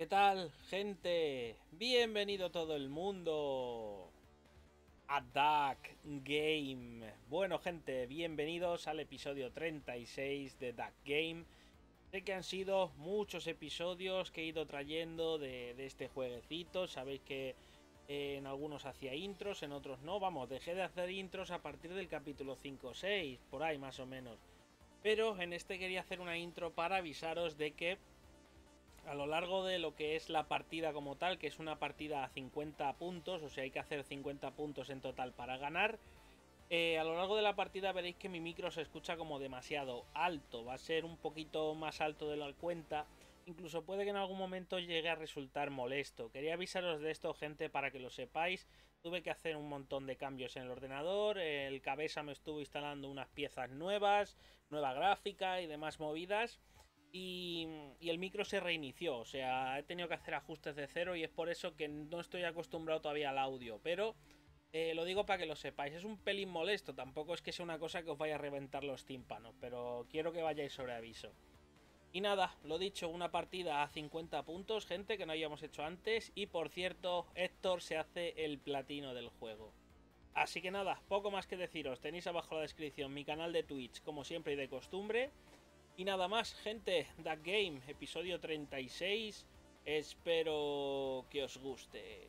¿Qué tal, gente? Bienvenido todo el mundo a Duck Game. Bueno, gente, bienvenidos al episodio 36 de Duck Game. Sé que han sido muchos episodios que he ido trayendo de, este jueguecito. Sabéis que eh, en algunos hacía intros, en otros no. Vamos, dejé de hacer intros a partir del capítulo 5 o 6, por ahí más o menos. Pero en este quería hacer una intro para avisaros de que a lo largo de lo que es la partida como tal, que es una partida a 50 puntos, o sea, hay que hacer 50 puntos en total para ganar. Eh, a lo largo de la partida veréis que mi micro se escucha como demasiado alto, va a ser un poquito más alto de la cuenta. Incluso puede que en algún momento llegue a resultar molesto. Quería avisaros de esto, gente, para que lo sepáis. Tuve que hacer un montón de cambios en el ordenador. El cabeza me estuvo instalando unas piezas nuevas, nueva gráfica y demás movidas. Y, el micro se reinició, o sea, he tenido que hacer ajustes de cero y es por eso que no estoy acostumbrado todavía al audio, pero eh, lo digo para que lo sepáis, es un pelín molesto, tampoco es que sea una cosa que os vaya a reventar los tímpanos, pero quiero que vayáis sobre aviso. Y nada, lo dicho, una partida a 50 puntos, gente que no habíamos hecho antes, y por cierto, Héctor se hace el platino del juego. Así que nada, poco más que deciros, tenéis abajo en la descripción mi canal de Twitch, como siempre y de costumbre, y nada más, gente, That Game, episodio 36. Espero que os guste.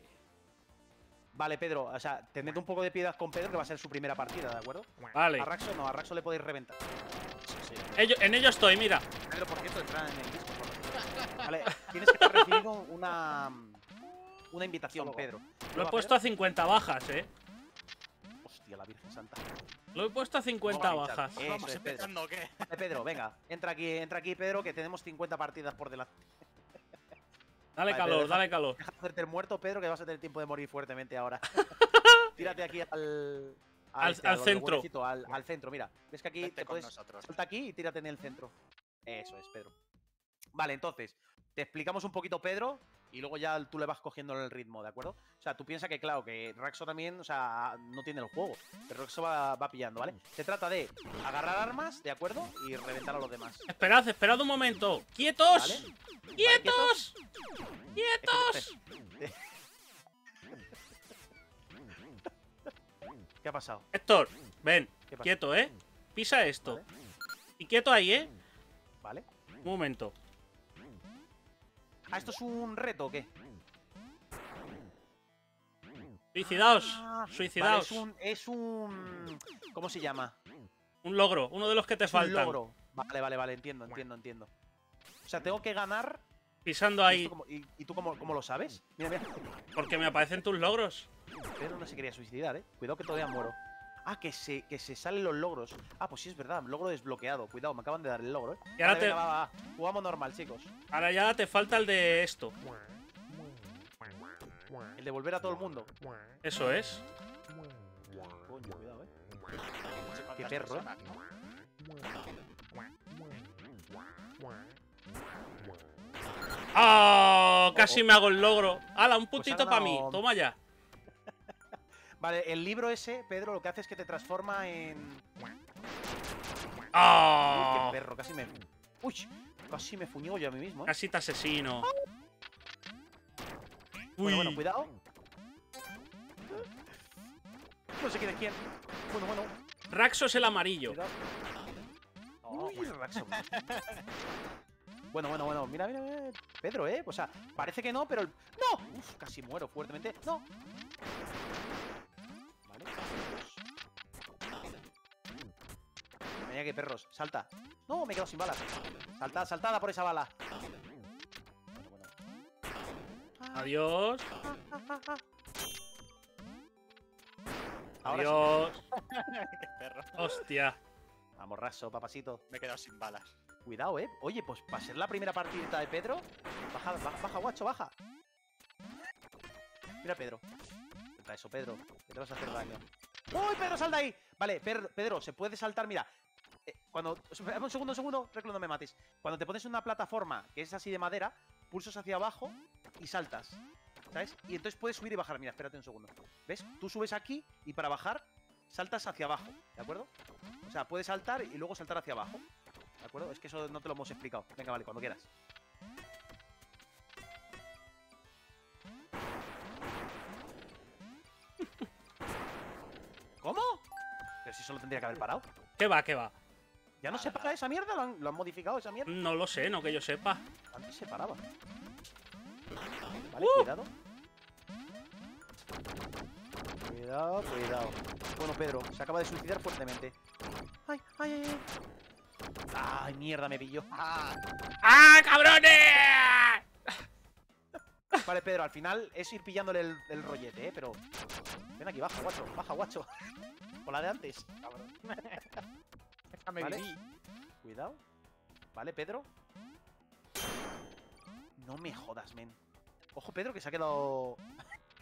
Vale, Pedro, o sea, tened un poco de piedad con Pedro, que va a ser su primera partida, ¿de acuerdo? Vale. A Raxo no, a Raxo le podéis reventar. Sí, sí. Ello, en ello estoy, mira. Pedro, por cierto, entra en el disco. Vale, tienes que recibido una, una invitación, Pedro. Lo he puesto a 50 bajas, eh. La Virgen Santa. Lo he puesto a 50 Vamos, bajas. Eso Vamos es, empezando, ¿o qué? Vale, Pedro, venga, entra aquí, entra aquí, Pedro, que tenemos 50 partidas por delante. Dale Vale, calor, Pedro, dale calor. Deja de hacerte el muerto, Pedro, que vas a tener tiempo de morir fuertemente ahora. Tírate aquí al. Al- este, al lo centro. Al, al centro, mira. Ves que aquí Vente te puedes. nosotros. Salta aquí y tírate en el centro. Eso es, Pedro. Vale, entonces, te explicamos un poquito, Pedro, y luego ya tú le vas cogiendo el ritmo, ¿de acuerdo? O sea, tú piensas que, claro, que Raxo también, o sea, no tiene el juego, pero Raxo va, va pillando, ¿vale? Se trata de agarrar armas, ¿de acuerdo? Y reventar a los demás. Esperad, esperad un momento. ¡Quietos! ¿Vale? ¡Quietos! ¡Quietos! ¿Qué ha pasado? Héctor, ven. Quieto, ¿eh? Pisa esto. Vale. Y quieto ahí, ¿eh? ¿Vale? Un momento. ¿Ah, esto es un reto o qué? Suicidaos. Ah, Vale, Suicidaos. es un. Es un. ¿Cómo se llama? Un logro, uno de los que te Es un faltan. logro. Vale, vale, vale, entiendo, entiendo, entiendo. O sea, tengo que ganar. Pisando ¿Y, ahí. y- y tú cómo, cómo lo sabes? Mira, mira. Porque me aparecen tus logros. Pedro no se quería suicidar, eh. Cuidado que todavía muero. Ah, que se, que se salen los logros. Ah, pues sí es verdad, logro desbloqueado. Cuidado, me acaban de dar el logro, eh. Y ahora Vale, te- venga, va, va, va. Jugamos normal, chicos. Ahora ya te falta el de esto. El de volver a todo el mundo. Eso es. Coño, cuidado, eh. ¿Cuántas Qué perro, ¿eh? ¡Ah! Casi me hago el logro. ¡Hala, un Pues puntito para mí! Toma ya. Vale, el libro ese, Pedro, lo que hace es que te transforma en. Uy, ¡Ah! qué perro, casi me. Uy, casi me fuñó yo a mí mismo, eh. Casi te asesino. Bueno, bueno, Uy. cuidado. No sé quién es quién. Bueno, bueno. Raxo es el amarillo. Cuidado. Uy, Raxo. Bueno, bueno, bueno. Mira, mira, mira. Pedro, ¿eh? O sea, parece que no, pero... el- ¡No! Uf, casi muero fuertemente. ¡No! Venga, que perros. Salta. No, me he quedado sin balas. Salta, saltada por esa bala. Bueno, bueno. Adiós. sí. Adiós. Qué perro. Hostia. Vamos, raso, papasito. Me he quedado sin balas. Cuidado, eh. Oye, pues para ser la primera partida de Pedro. Baja, baja, baja, guacho, baja. Mira, Pedro. Suelta eso, Pedro. Que te vas a hacer daño. ¡Uy, Pedro, sal de ahí! Vale, Pedro, se puede saltar, mira. Cuando. Un segundo, un segundo, Reclo, no me mates. Cuando te pones en una plataforma que es así de madera, pulsas hacia abajo y saltas. ¿Sabes? Y entonces puedes subir y bajar. Mira, espérate un segundo. ¿Ves? Tú subes aquí y para bajar saltas hacia abajo. ¿De acuerdo? O sea, puedes saltar y luego saltar hacia abajo. ¿De acuerdo? Es que eso no te lo hemos explicado. Venga, vale, cuando quieras. ¿Cómo? Pero si solo tendría que haber parado. ¿Qué va, qué va? ¿Ya no se para esa mierda? ¿Lo han, lo han modificado esa mierda? No lo sé, no que yo sepa. Antes se paraba. Vale, ¡Uh! cuidado. Cuidado, cuidado. Bueno, Pedro, se acaba de suicidar fuertemente. ¡Ay, ay, ay! ay. ¡Ay, mierda, me pilló! ¡Ah! ¡Ah, cabrones! Vale, Pedro, al final es ir pillándole el, el rollete, ¿eh? Pero... Ven aquí, baja, guacho, baja, guacho. Con la de antes. Cabrón. Déjame Vale. vivir. Cuidado. Vale, Pedro. No me jodas, men. Ojo, Pedro, que se ha quedado...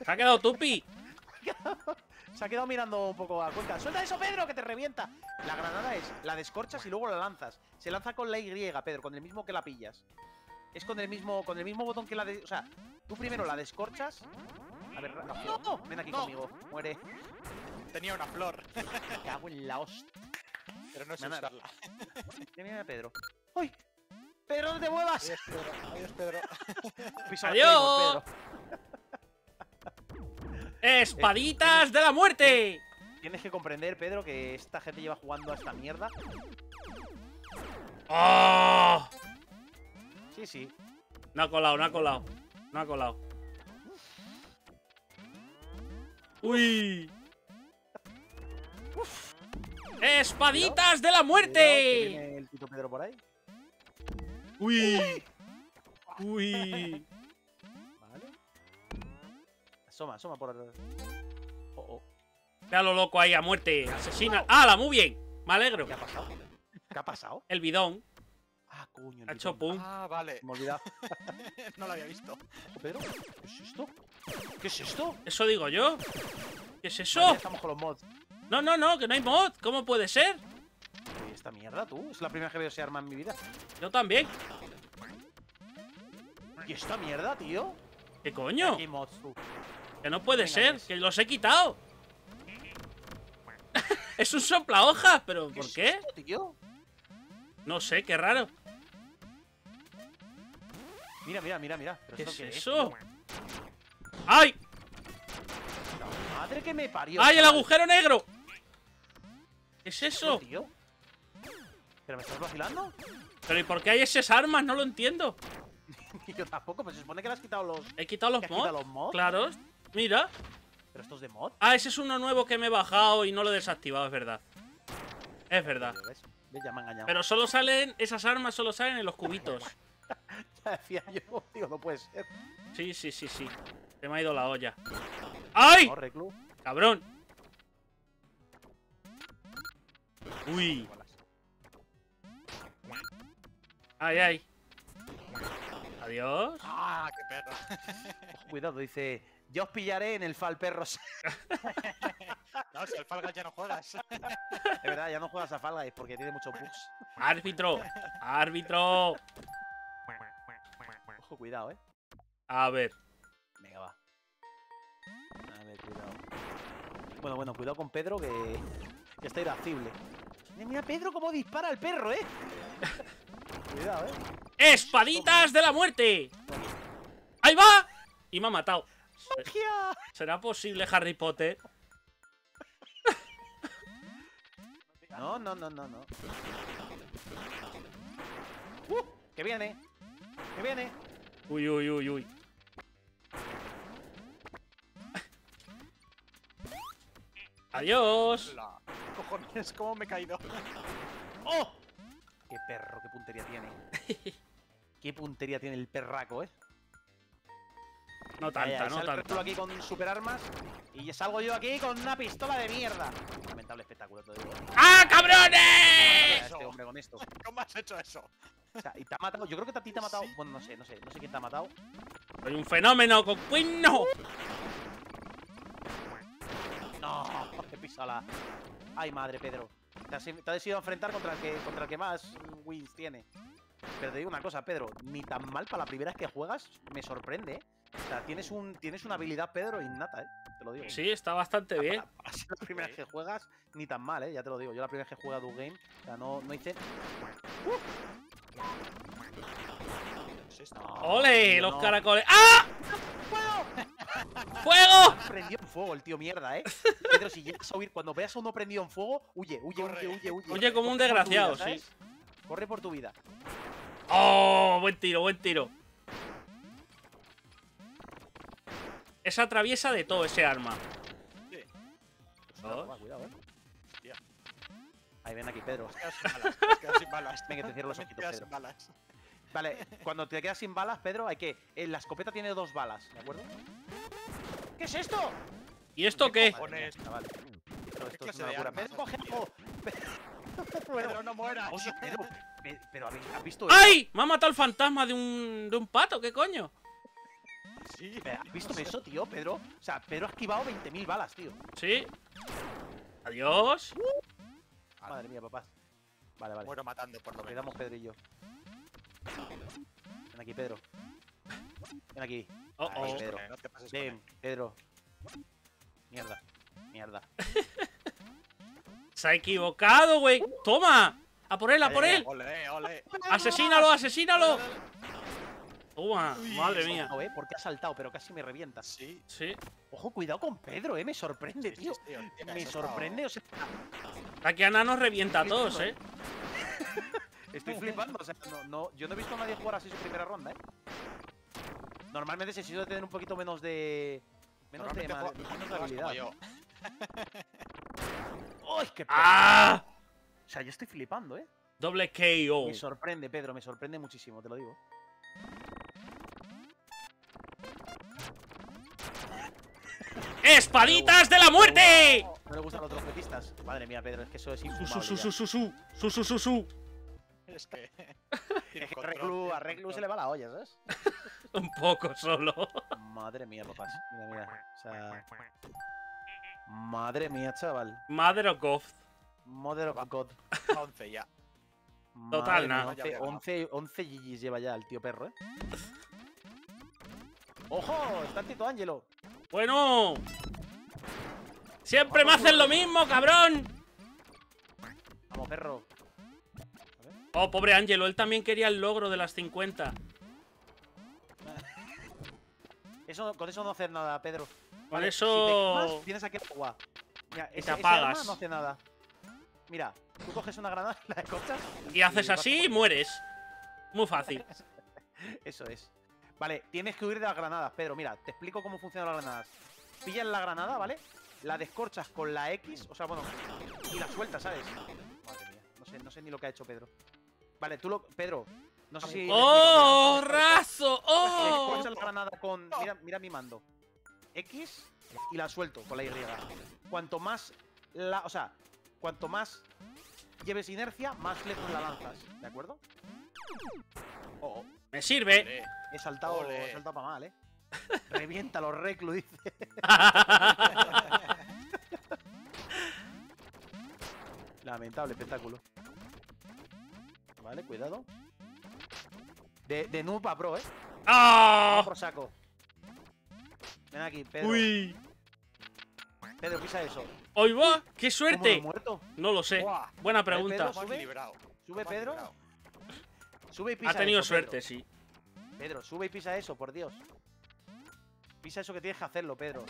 Se ha quedado tupi. Se ha quedado mirando un poco a Cuenca. ¡Suelta eso, Pedro, que te revienta! La granada es, la descorchas y luego la lanzas. Se lanza con la Y, Pedro, con el mismo que la pillas. Es con el mismo, con el mismo botón que la de. O sea, tú primero la descorchas. A ver, ¡No! Ven aquí No. conmigo. Muere. Tenía una flor, Me cago en la hostia. Pero no han- usarla. Mira, Pedro. ¡Uy! ¡Pedro, no te muevas! Adiós, Pedro. Adiós, Pedro. Adiós. ¡Espaditas de la muerte! Tienes que comprender, Pedro, que esta gente lleva jugando a esta mierda. ¡Oh! Sí, sí. No ha colado, no ha colado. No ha colado. ¡Uy! ¡Espaditas de la muerte! el Tito Pedro por ahí. ¡Uy! ¡Uy! Vale. Asoma, asoma por. Oh, oh. Ve lo loco ahí a muerte. Asesina. ¡Hala! Muy bien. Me alegro. ¿Qué ha pasado? ¿Qué ha pasado? El bidón Ah, coño. el ha hecho pum. Ah, vale. Me he olvidado. No lo había visto. Pedro, ¿qué es esto? ¿Qué es esto? Eso digo yo. ¿Qué es Vale, eso? ya estamos con los mods. No, no, no, que no hay mod. ¿Cómo puede ser? ¿Qué esta mierda, tú? Es la primera vez que veo ese arma en mi vida. Yo también. ¿Y esta mierda, tío? ¿Qué coño? Aquí mods, tú. Que no puede Venga, ser. Que los he quitado. es un sopla hojas, pero ¿por qué? esto, tío? No sé, qué raro. Mira, mira, mira, mira. ¿Pero ¿Qué esto es qué eso? ¡Ay! La madre que me parió. ¡Ay, el agujero negro! ¿Qué es ¿Esto, eso? tío? ¿Pero me estás vacilando? ¿Pero y por qué hay esas armas? No lo entiendo. Yo tampoco, pues se supone que le has quitado los. He quitado los ¿Que has quitado mods. los mods? Claro. Mira. Pero estos de mod. Ah, ese es uno nuevo que me he bajado y no lo he desactivado, es verdad. Es verdad. ¿Ves? ¿Ves? Ya me. Pero solo salen, esas armas solo salen en los cubitos. Ya decía yo, tío, no puede ser. Sí, sí, sí, sí. Se me ha ido la olla. ¡Ay! ¡Cabrón! Uy. Ay, ay. Adiós. ¡Ah, qué perro! Cuidado, dice. Yo os pillaré en el fal perros. No, si al Fall Guys ya no juegas. De verdad, ya no juegas a Fall Guys porque tiene muchos bugs. Árbitro. Árbitro. Ojo, cuidado, eh. A ver. Venga, va. A ver, cuidado. Bueno, bueno, cuidado con Pedro que, que está irascible. Mira, mira Pedro cómo dispara el perro, eh. cuidado, eh. ¡Espaditas de la muerte! ¡Ahí va! Y me ha matado. ¡Magia! ¿Será posible, Harry Potter? No, no, no, no, no. ¡Uh! ¡Que viene! ¡Que viene! Uy, uy, uy, uy. Adiós. La... Cojones, cómo me he caído. ¡Oh! ¡Qué perro! ¡Qué puntería tiene! ¡Qué puntería tiene el perraco, eh! No tanta, no tanta. Aquí con superarmas y salgo yo aquí con una pistola de mierda. Lamentable espectáculo, te digo. ¡Ah, cabrones! Este hombre con esto. ¿Cómo has hecho eso? O sea, y te ha matado. Yo creo que a ti te ha matado. Bueno, no sé, no sé, no sé quién te ha matado. Soy un fenómeno con cuino. No, qué pisala. Ay, madre, Pedro. Te has, te has ido a enfrentar contra el que, contra el que más wins tiene. Pero te digo una cosa, Pedro, ni tan mal para la primera vez que juegas, me sorprende, ¿eh? O sea, tienes, un, tienes una habilidad, Pedro, innata, ¿eh? Te lo digo. Sí, está bastante bien. Para, para ser la primera vez que juegas, ni tan mal, ¿eh? Ya te lo digo. Yo la primera vez que juego a Du Game, o sea, no, no hice... ¡Ole! Los no. caracoles. ¡Ah! ¡Fuego! Prendió en fuego el tío mierda, ¿eh? Pedro, si llegas a huir, cuando veas a uno prendido en fuego, huye, huye, Corre. huye, huye, huye. Huye como un vida, desgraciado, ¿sabes? Corre por tu vida. ¡Oh! Buen tiro, buen tiro. Esa atraviesa de todo ese arma. Cuidado, cuidado, eh. Ahí ven aquí, Pedro. Te quedas sin balas. Te quedas sin balas. Venga, te cierro los Te ojitos, quedas Pedro. sin balas. Vale, cuando te quedas sin balas, Pedro, hay que. eh, la escopeta tiene dos balas, ¿de acuerdo? ¿Qué es esto? ¿Y esto qué? Esto, esto es una locura. Pedro, coge has algo. Pedro, no mueras. Oye, Pedro, pe- pero ¿habéis- ¿has visto esto? ¡Ay! Me ha matado el fantasma de un, de un pato, ¿qué coño? Sí. ¿Has visto eso, tío, Pedro? O sea, Pedro ha esquivado 20.000 balas, tío. ¿Sí? Adiós. Madre mía, papás. Vale, vale. Muero matando, por lo menos. Quedamos Pedro y yo. Ven aquí, Pedro. Ven aquí. Oh, Ahí, oh. Pedro. No te pases Ven. Pedro. Mierda. Mierda. Se ha equivocado, güey. ¡Toma! ¡A por él, a por él! Ole, ole. ¡Asesínalo, asesínalo! Toma, Uy, madre mía. ¿eh? Porque ha saltado, pero casi me revientas. Sí. Sí. Ojo, cuidado con Pedro, ¿eh? Me sorprende, Sí, tío. sí, tío, tío, Me sorprende, o sea, Aquí Ana nos revienta a todos, ¿eh? estoy flipando. O sea, no, no, yo no he visto a nadie jugar así su primera ronda, ¿eh? Normalmente se suele tener un poquito menos de. Menos de, juega- menos de habilidad. yo. ¡Ay, qué ¡Ah! O sea, yo estoy flipando, ¿eh? Doble KO. Me sorprende, Pedro, me sorprende muchísimo, te lo digo. ¡Espaditas de la muerte! No le gustan los trompetistas. Madre mía, Pedro, es que eso es infumable. su, su, su, su, su, su, su, su. Es que. tiene Es que a Reclu, tiene a Reclu se le va la olla, ¿sabes? Un poco solo. Madre mía, papás. Mira, mira. O sea. Madre mía, chaval. Mother of God. Mother of God. A 11 ya. Total, Madre. 11, 11, 11 GGs lleva ya el tío perro, ¿eh? ¡Ojo! Está el Tito Ángelo. Bueno. Siempre me hacen lo mismo, cabrón. Vamos, perro. Oh, pobre Ángelo, él también quería el logro de las 50. Eso, con eso no haces nada, Pedro. Con Vale, eso- Si te quemas, tienes aquí agua. Mira, Y te ese- ese arma apagas. no hace nada. Mira, tú coges una granada, la escorchas. Y haces así y mueres. Muy fácil. Eso es. Vale, tienes que huir de las granadas, Pedro. Mira, te explico cómo funcionan las granadas. Pillas la granada, ¿vale? La descorchas con la X, o sea, bueno, y la sueltas, ¿sabes? Madre mía, no sé, no sé ni lo que ha hecho Pedro. Vale, tú lo. Pedro, no sé si. ¡Oh, razo! ¡Oh! Descorchas la granada con. Mira, mira mi mando. X y la suelto con la Y. Cuanto más. La, o sea, cuanto más lleves inercia, más lejos la lanzas. ¿De acuerdo? Oh, oh. Me sirve. He saltado, he saltado para mal, ¿eh? Revienta los reclu, dice. Lamentable espectáculo. Vale, cuidado. De, de noob a pro, ¿eh? ¡Ah! Por saco. Ven aquí, Pedro. ¡Uy! Pedro, pisa eso. ¡Hoy va! ¡Qué ¿Cómo lo he suerte! muerto? No lo sé. Buena pregunta. Sube. Pedro. Sube y pisa Ha tenido eso, suerte, sí. Pedro. Sube y pisa eso, por Dios. Pisa eso que tienes que hacerlo, Pedro.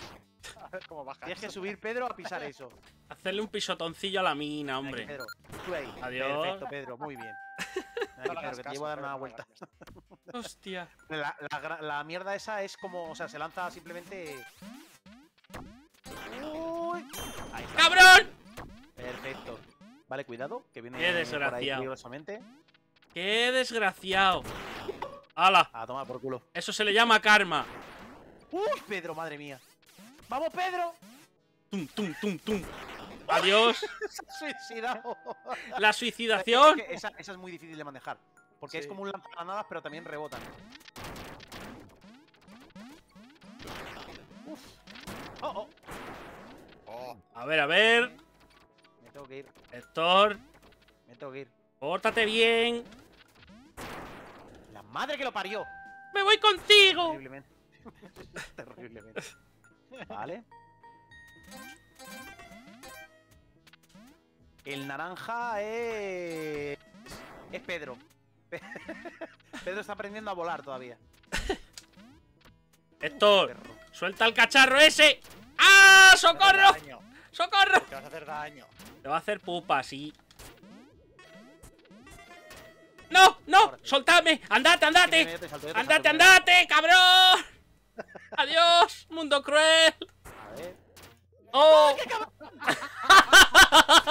A ver cómo baja. Tienes que subir, Pedro, a pisar eso. Hacerle un pisotoncillo a la mina, aquí, hombre. Pedro. Sube ahí. Adiós. Perfecto, Pedro, muy bien. Aquí, No que te llevo a dar una vuelta. Hostia. La, la la mierda esa es como, o sea, se lanza simplemente. Uy. Ahí está. ¡Cabrón! Perfecto. Vale, cuidado, que viene Qué por ahí desgraciado. peligrosamente. ¡Qué desgraciado! ¡Hala! A tomar por culo. Eso se le llama karma. ¡Uy, Pedro, madre mía! ¡Vamos, Pedro! Tum, tum, tum, tum. Adiós. Se ha suicidado. La suicidación. Es que esa, esa es muy difícil de manejar. Porque es Sí. como un lanzagranadas, pero también rebotan. Uf. Oh, oh. Oh, A ver, a ver. Me tengo que ir. Héctor, Me tengo que ir. pórtate bien. La madre que lo parió. ¡Me voy contigo! Terriblemente. Terriblemente. Vale. El naranja es. Es Pedro. Pedro está aprendiendo a volar todavía. Héctor. Suelta el cacharro ese. ¡Ah! ¡Socorro! ¡Socorro! Te vas a hacer daño. Te va a hacer pupa, sí. ¡No! ¡No! ¡Soltadme! ¡Andate, andate! ¡Andate, andate, cabrón! ¡Adiós! ¡Mundo cruel! A ver. ¡Oh!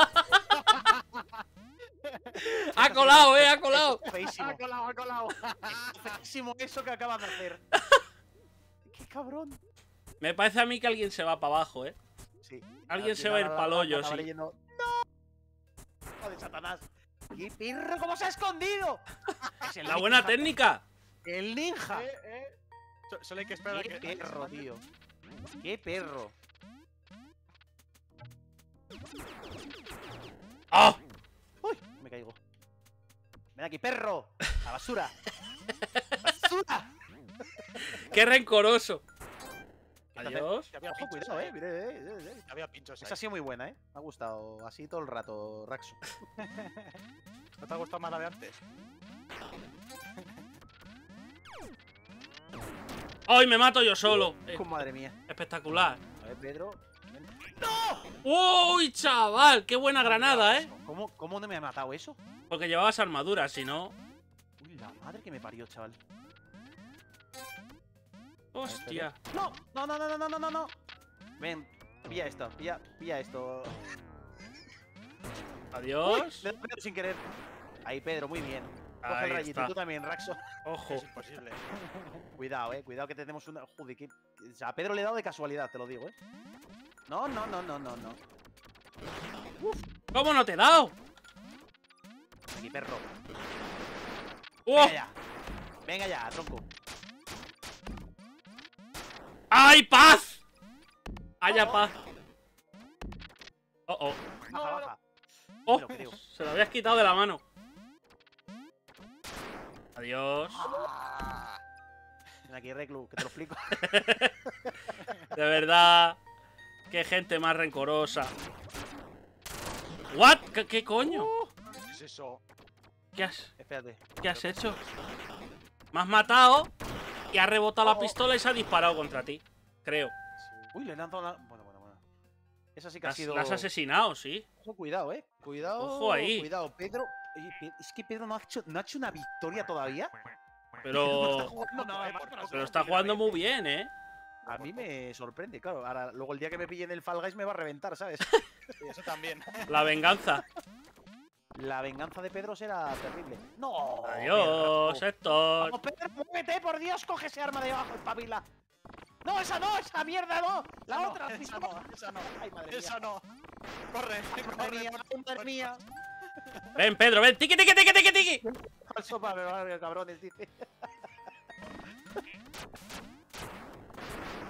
¡Ha colado, eh! ¡Ha colado! Feísimo. Ha colado, ha colado. Feísimo eso que acabas de hacer. Qué cabrón. Me parece a mí que alguien se va para abajo, eh. Sí. Alguien Al se va a ir la- la- hoyo, sí. leyendo, ¡No! ¡Hijo de Satanás! ¡Qué perro! ¿Cómo se ha escondido? Es el La buena ninja. técnica. El ninja. Eh, eh. So- Solo hay que esperar a Qué que. perro, tío. Qué perro. ¡Oh! Me caigo. Ven aquí, perro. A basura. ¡Basura! ¡Qué rencoroso! Adiós. Había pinchos cuidado, eh. Mire, eh, eh, eh. Había pinchos. Esa ha sido muy buena, eh. Me ha gustado así todo el rato, Raxo. ¿No te ha gustado más la de antes? ¡Ay, me mato yo solo! Con madre mía. espectacular. A ver, Pedro. Ven. ¡Uy, chaval! ¡Qué buena granada, eh! ¿Cómo, ¿Cómo no me ha matado eso? Porque llevabas armadura, si no... Uy, la madre que me parió, chaval. ¡Hostia! No, no, no, no, no, no, no, no. Ven, pilla esto, pilla, pilla esto. Uy, Adiós. le dado sin querer. Ahí, Pedro, muy bien. Coge Ahí el rayito, está. tú también, Raxo. Ojo. Es imposible. Cuidado, eh, cuidado que tenemos una. Joder, que. O sea, a Pedro le he dado de casualidad, te lo digo, eh. No, no, no, no, no, no. ¿Cómo no te he dado? Aquí, perro. ¡Oh! Venga ya. Venga ya, tronco. ¡Ay, paz! ¡Haya paz! ¡Oh, oh! Baja, baja. ¡Oh! Lo creo. Se lo habías quitado de la mano. Adiós. Ven aquí, Reclu, que te lo explico. De verdad. Qué gente más rencorosa. ¿What? ¿Qué, qué coño? ¿Qué es eso? ¿Qué has, Espérate. ¿Qué has hecho? Me has matado y ha rebotado la pistola y se ha disparado contra ti. Creo. Uy, le he lanzado la. Bueno, bueno, bueno. Esa sí que ha sido. la has asesinado, sí. Ojo, cuidado, eh. Cuidado. Ojo ahí. Cuidado, Pedro. Es que Pedro no ha hecho, no ha hecho una victoria todavía. Pero. Pero está jugando muy bien, ¿eh? A mí me sorprende, claro. Ahora, luego el día que me pillen el Fall Guys me va a reventar, ¿sabes? Sí, eso también. La venganza. La venganza de Pedro será terrible. ¡No! Adiós. Héctor. ¡Vamos, Pedro, muévete, por Dios! ¡Coge ese arma de abajo, espabila! ¡No, esa no! ¡Esa mierda no! ¡La Esa no, otra! esa no, esa no. ¡Ay, madre mía! Esa no. Corre, ¡Madre corre. mía! ¡Madre mía! Ven, Pedro, ven. Tiki, tiki, tiki, tiki, tiki. Falso para me van a ver, cabrones, dice.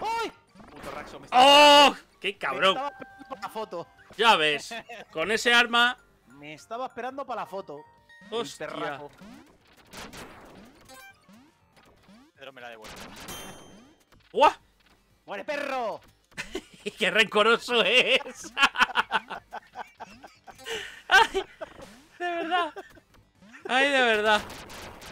¡Uy! Puto Raxo, me estaba, ¡Oh! ¡Qué me cabrón! estaba esperando para la foto. Ya ves. Con ese arma. Me estaba esperando para la foto. Hostia. Pedro me la devuelve. ¡Guau! ¡Muere, perro! ¡Qué rencoroso es! ¡Ay! De verdad. ¡Ay, de verdad!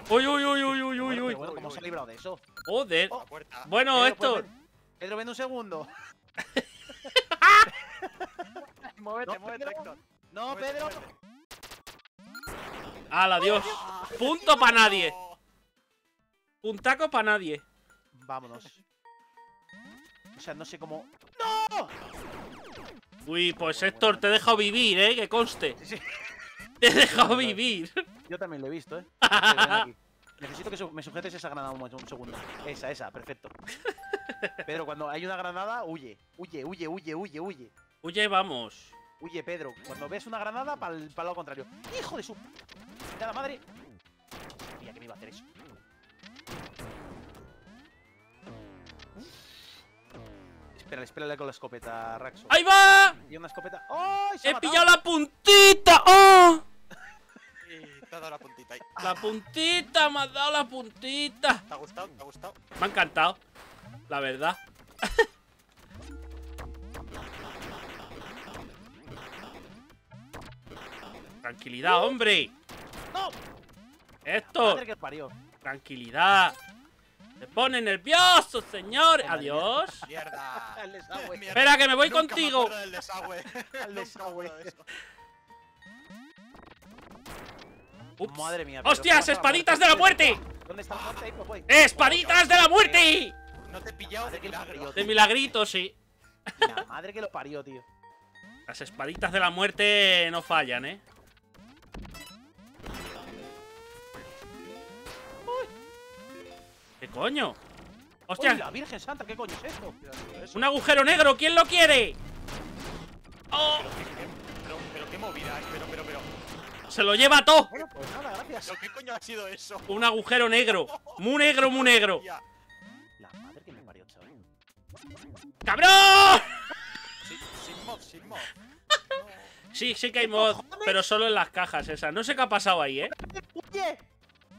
¡Uy, uy, uy, uy, uy, uy, uy! bueno, ¿cómo se ha librado de eso? ¡Joder! Oh. Bueno, Héctor. pues. Pedro, ven un segundo. Muévete, No, muévete. Héctor. No, Muévete, Pedro. ¡Hala, Dios! Punto para nadie. No. Puntaco para nadie. Vámonos. O sea, no sé cómo. Uy, pues Héctor, te he dejado vivir, ¿eh? Que conste. Sí, sí. Te he dejado vivir. Yo también lo he visto, ¿eh? Necesito que su- me sujetes esa granada un, segundo. Esa, esa, perfecto. Pedro, cuando hay una granada, huye. Huye, huye, huye, huye, huye. Oye, vamos. Huye, Pedro. Cuando ves una granada, para el lado contrario. ¡Hijo de su. ¡Mira la madre! Mira que me iba a hacer eso. Espérale, espérale con la escopeta, Raxo. ¡Ahí va! Y una escopeta. ¡Oh! ¡He matado! pillado la puntita! ¡Oh! Te ha dado la puntita ahí. La puntita, me has dado la puntita. ¿Te ha gustado? ¿Te ha gustado? Me ha encantado. La verdad. Tranquilidad, hombre. ¡No! Héctor, Madre que parió. tranquilidad. Se pone nervioso, señor. Adiós. Mierda. El desagüe. Mierda. Espera, que me voy Nunca contigo. acuerdo del desagüe. Al Nunca me desagüe. Ups. Madre mía. ¡Hostias! ¡Espaditas de la muerte! ¿Dónde está la muerte ahí? Pues voy. ¡Espaditas de la muerte! No te he pillado de parió, De milagrito, sí. La madre que lo parió, tío. Las espaditas de la muerte no fallan, ¿eh? ¿Qué coño? ¡Hostia! Virgen Santa! ¿Qué coño es esto? ¡Un agujero negro! ¿Quién lo quiere? ¡Oh! Pero, qué- pero, pero qué movida, pero, pero, pero. ¡Se lo lleva todo! Bueno, pues nada, gracias. ¿Pero qué coño ha sido eso? Un agujero negro. Muy negro, muy negro. La madre que me parió, chaval. ¡Cabrón! Sin, sin mod, sin mod. Sí, sí que hay mod, pero solo en las cajas esas. No sé qué ha pasado ahí, ¿eh? ¡Oye!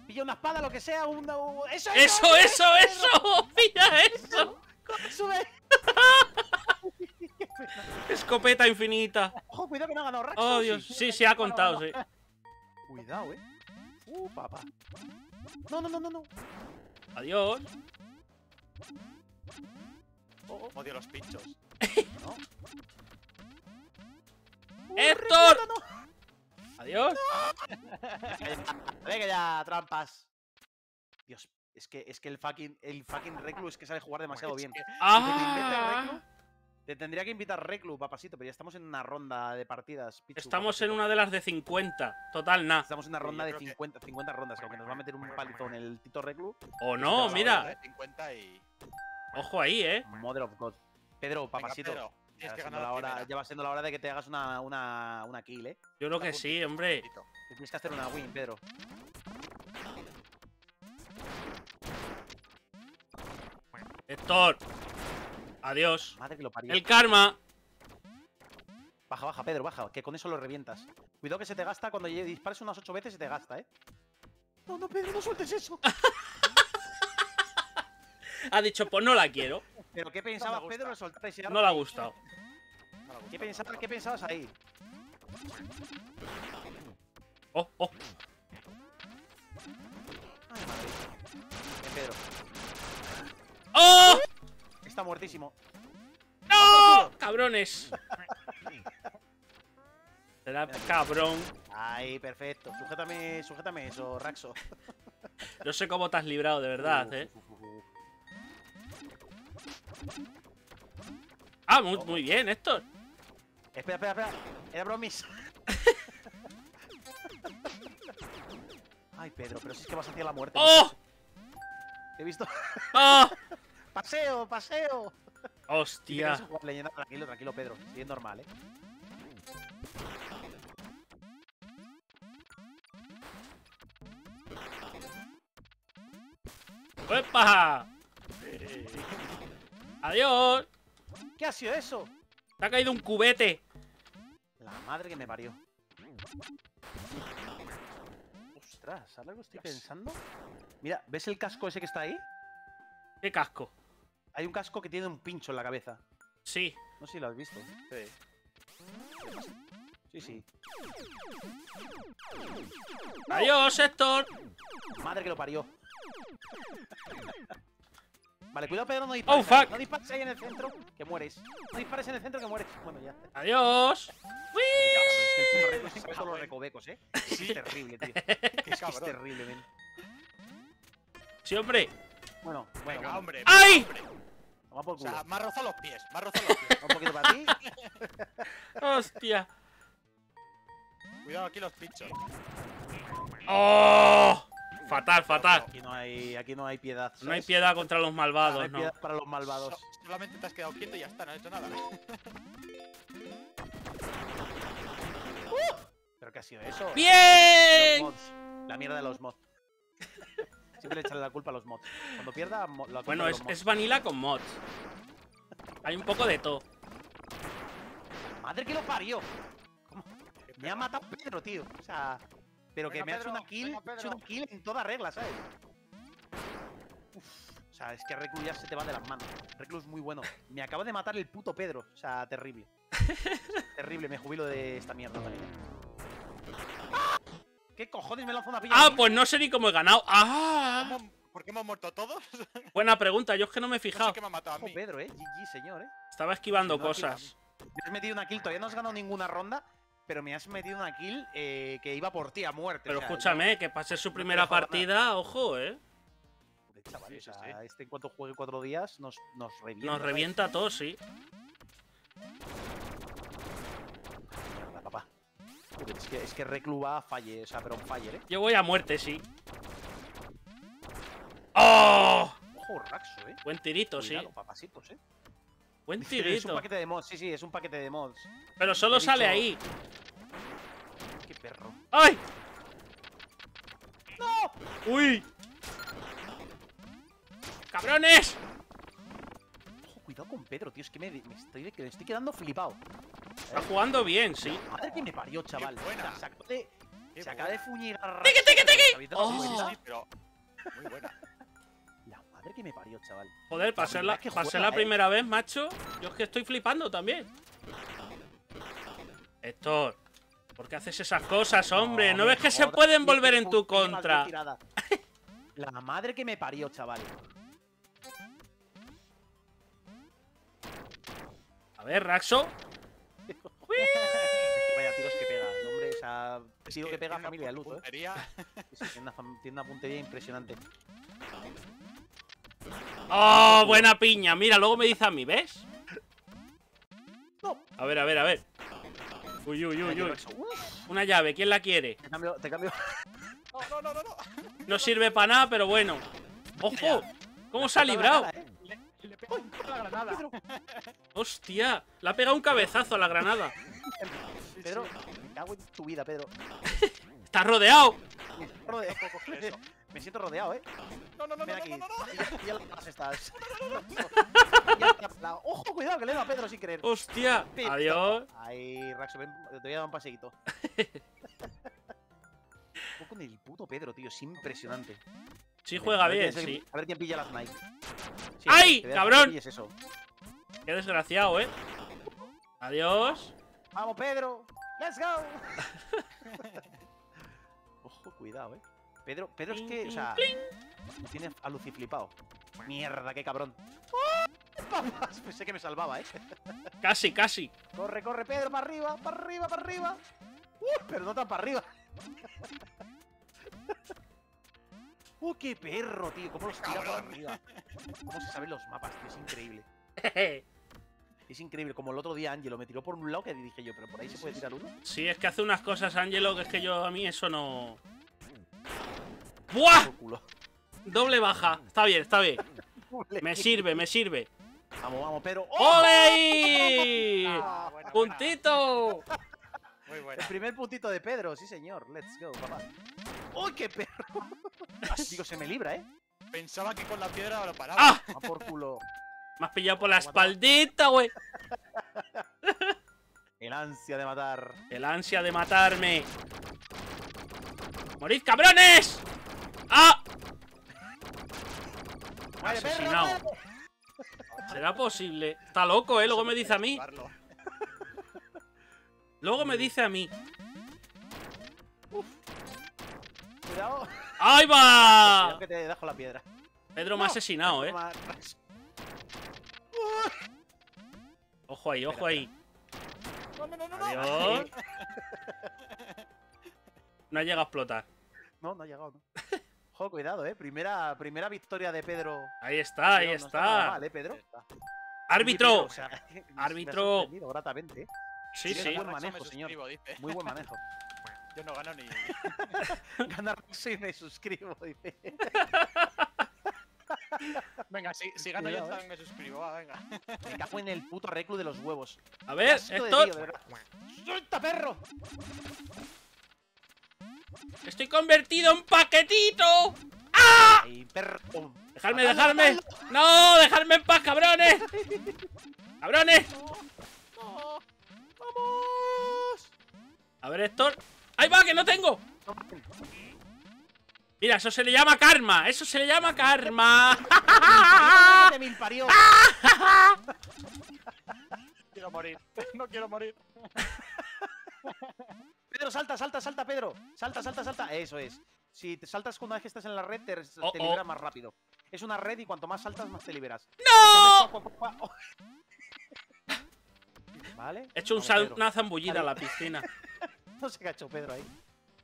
Pilla una espada, lo que sea, un- ¡Eso, ¡Eso, eso, eso! ¡Mira eso! ¡Corre, sube! Escopeta infinita. ¡Ojo, cuidado que no ha ganado Raxo! Oh, Dios. Sí, sí, ha contado, sí. Cuidado, eh. Uh, papá. No, no, no, no, no. Adiós. Oh, oh, Odio los pinchos. no. Uh, ¡Héctor! no. Adiós. Venga ya, trampas. Dios, es que, es que el fucking, el fucking Reclu es que sabe jugar demasiado Es bien. ¡Ah! Te tendría que invitar Reclu, papasito, pero ya estamos en una ronda de partidas. Pichu, Estamos en una de las de 50. Total, nada. Estamos en una ronda de creo que- 50, 50 rondas, que aunque nos va a meter un palizón el Tito Reclu. O no, mira. ahora, eh, 50 y. Ojo ahí, ¿eh? Mother of God. Pedro, Venga, papasito. Pedro, ya, va que siendo la hora, primera. ya va siendo la hora de que te hagas una, una, una kill, eh. Yo creo que sí, hombre. Tienes que hacer una win, Pedro. Héctor. Adiós. Madre que lo parió. El karma. Baja, baja, Pedro, baja, que con eso lo revientas. Cuidado que se te gasta cuando dispares unas 8 veces se te gasta, eh. No, no, Pedro, no sueltes eso. Ha dicho, pues no la quiero. Pero ¿qué pensabas. Pedro, de soltar ese No le ha gustado. ¿Qué pensabas, qué pensabas ahí? Oh, oh. Ay, madre. Pedro. ¡Oh! Está muertísimo. ¡No! ¡Cabrones! Será cabrón. Ahí, perfecto. Sujétame, sujétame eso, Raxo. Yo sé cómo te has librado, de verdad, ¿eh? Ah, muy, muy bien, Héctor. Espera, espera, espera. Era bromis. Ay, Pedro, pero si es que vas hacia la muerte. ¡Oh! He visto. ¡Oh! ¡Paseo, paseo! Si ¡Hostia! jugar leyenda, tranquilo, tranquilo, Pedro. Sí, es normal, ¿eh? ¡Epa! ¡Adiós! ¿Qué ha sido eso? Te ha caído un cubete. La madre que me parió. Ostras, ¿sabes lo que estoy pensando? Mira, ¿ves el casco ese que está ahí? ¡Qué casco! Hay un casco que tiene un pincho en la cabeza. Sí. No sé si lo has visto. Sí. Sí, sí. ¡Adiós, Héctor! Madre que lo parió. Vale, cuidado, Pedro, no dispares. Oh, ahí. fuck. No dispares ahí en el centro, que mueres. No dispares en el centro, que mueres. Bueno, ya. ¡Adiós! ¡Uy! Es que recovecos, ¿eh? Sí. Es terrible, tío. Es que es terrible, men. Sí, hombre. Bueno, bueno, Venga, bueno. hombre. ¡Ay! hombre. Toma por O sea, me ha rozado los pies. Me ha rozado los pies. Un poquito para ti. ¡Hostia! Cuidado aquí los pinchos. ¡Oh! Fatal, fatal. Aquí no hay, aquí no hay piedad. No hay piedad contra los No malvados, hay no. piedad para los malvados. So- solamente te has quedado quieto y ya está, no has hecho nada. ¿Pero qué ha sido eso? Los ¡Bien! mods. La mierda de los mods. Siempre le echan la culpa a los mods. Cuando pierda, la Bueno, es, es vanilla con mods. Hay un poco de todo. ¡Madre que lo parió! ¿Cómo? Me ha matado Pedro, tío. O sea... Pero que Venga, me ha hecho una kill, venga, me ha hecho una kill en toda regla, ¿sabes? Uf, o sea, es que Reclu ya se te va de las manos. Reclu es muy bueno. Me acaba de matar el puto Pedro. O sea, terrible. terrible, me jubilo de esta mierda también. ¿Qué cojones me lanza una pilla? Ah, pues no sé ni cómo he ganado. ¡Ah! ¿Cómo- ¿Por qué hemos muerto todos? Buena pregunta, yo es que no me he No sé fijado. qué me ha matado a Ojo, mí. Pedro, eh. GG, señor, eh. Estaba esquivando no, cosas. Me has metido una kill, todavía no has ganado ninguna ronda, pero me has metido una kill eh, que iba por ti a muerte. Pero o sea, escúchame, que pase su primera partida, ojo, eh. Chaval, Sí, sí, este en cuanto juegue cuatro días nos, nos revienta. Nos revienta a todos, sí. Joder, es que, es que Reclu va a falle, o sea, pero un faller, eh. Yo voy a muerte, sí. ¡Oh! Ojo, Raxo, eh. Buen tirito, sí. Papacitos, eh. Buen Es un tirito. paquete de mods, sí, sí, es un paquete de mods. Pero solo He sale dicho- ahí. Qué perro. ¡Ay! ¡No! ¡Uy! ¡Cabrones! Ojo, cuidado con Pedro, tío, es que me, me estoy, que me estoy quedando flipado. Está jugando bien, sí. Madre que me parió, chaval. buena. O sea, se acaba de, Qué se acaba de buena. fuñigar. ¡Tiqui, tiqui, tiqui! ¿Habéis dado Oh. pero muy buena. La madre que me parió, chaval. Joder, para La ser la, eh. primera vez, macho, yo es que estoy flipando también. Héctor, ¿por qué haces esas cosas, hombre? ¿No, ves que se pueden volver en tu contra? La madre que me parió, chaval. A ver, Raxo. Vaya tiros que pega. el Hombre, esa tiro Es que pega tiene una familia luz, eh. puntería. Sí, sí, tiene, una, fam- tiene una puntería impresionante. ¡Oh, buena piña! Mira, luego me dice a mí, ¿ves? No. A ver, a ver, a ver. Uy, uy, uy, uy. Una llave, ¿quién la quiere? Te cambio, te cambio. No, no, no, no, no. No sirve para nada, pero bueno. ¡Ojo! ¿Cómo se ha librado? Cara, eh. La granada. Pedro, ¡Hostia! Le ha pegado un cabezazo a la granada. Pedro, me cago en tu vida, Pedro. ¡Está rodeado! Me siento rodeado, eso. me siento rodeado, eh. No, no, no, Ven no, aquí. no, no, no. Ya, ya las pelado. Ojo, cuidado, que le he dado a Pedro sin querer. ¡Hostia! Adiós. Ahí, Raxo, ven, te voy a dar un paseíto. Con el puto Pedro, tío, es impresionante. Sí juega A ver bien, sí. A ver quién pilla las Nike. Sí, ¡Ay, cabrón! eso. Qué desgraciado, ¿eh? Adiós. ¡Vamos, Pedro! ¡Let's go! Ojo, cuidado, eh. Pedro, Pedro es que, o sea, tiene a Lucy flipado. Mierda, qué cabrón. ¡Oh! Pensé que me salvaba, eh. Casi, casi. Corre, corre, Pedro, para arriba, para arriba, para arriba. ¡Uh! Pero no tan para arriba. ¡Uh, qué perro, tío! ¿Cómo los tira por arriba? ¿Cómo se saben los mapas, tío? Es increíble. Es increíble. Como el otro día Angelo me tiró por un lado que dije yo, ¿pero por ahí se puede tirar uno? Sí, es que hace unas cosas, Angelo, que es que yo a mí eso no. ¡Buah! Doble baja. Está bien, está bien. Me sirve, me sirve. Vamos, vamos, Pedro. ¡Oh! ¡Ole ahí! Ah. ¡Puntito! Muy buena. El primer puntito de Pedro, sí señor. Let's go, papá. ¡Uy, qué perro! Digo, se me libra, ¿eh? Pensaba que con la piedra lo paraba. ¡Ah! Va por culo. Me has pillado por la espaldita, güey. El ansia de matar. El ansia de matarme. ¡Morid, cabrones! ¡Ah! Asesinado. ¿Será posible? Está loco, ¿eh? Luego me dice a mí. Luego me dice a mí. Cuidado. ¡Ahí Cuidado va! que te dejo la piedra. Pedro me ha asesinado, ¿eh? Ojo ahí, ojo ahí. No, no, no, no, no. Adiós. No llega a explotar. No, no ha llegado, ¿no? Ojo, cuidado, eh. Primera, primera victoria de Pedro. Ahí está, ahí No, no está. mal, eh, Pedro. ¡Árbitro! O sea, Árbitro. gratamente, eh. Sí, sí. buen manejo, señor. Muy buen manejo. Yo no gano ni. Ganar y me suscribo, dice. Venga, si, si gano yo también me suscribo. Va, venga. Me cago en el puto reclu de los huevos. A ver, Asco de Héctor, tío, de verdad. ¡Suelta, perro! estoy convertido en paquetito. ¡Ay, perro! Dejadme, dejadme. No, dejadme en paz, cabrones. Cabrones. ¡Vamos! A ver, Héctor. ¡Ahí va, que no tengo! Mira, eso se le llama karma. Eso se le llama karma. ¡Te mil parió! Quiero morir. No quiero morir. Pedro, salta, salta, salta, Pedro. Salta, salta, salta. Eso es. si te saltas una vez que estás en la red, te, te Oh, oh. liberas más rápido. Es una red y cuanto más saltas, más te liberas. ¡No! Vale. He hecho un sal- una zambullida a la piscina. No sé qué ha hecho Pedro ahí.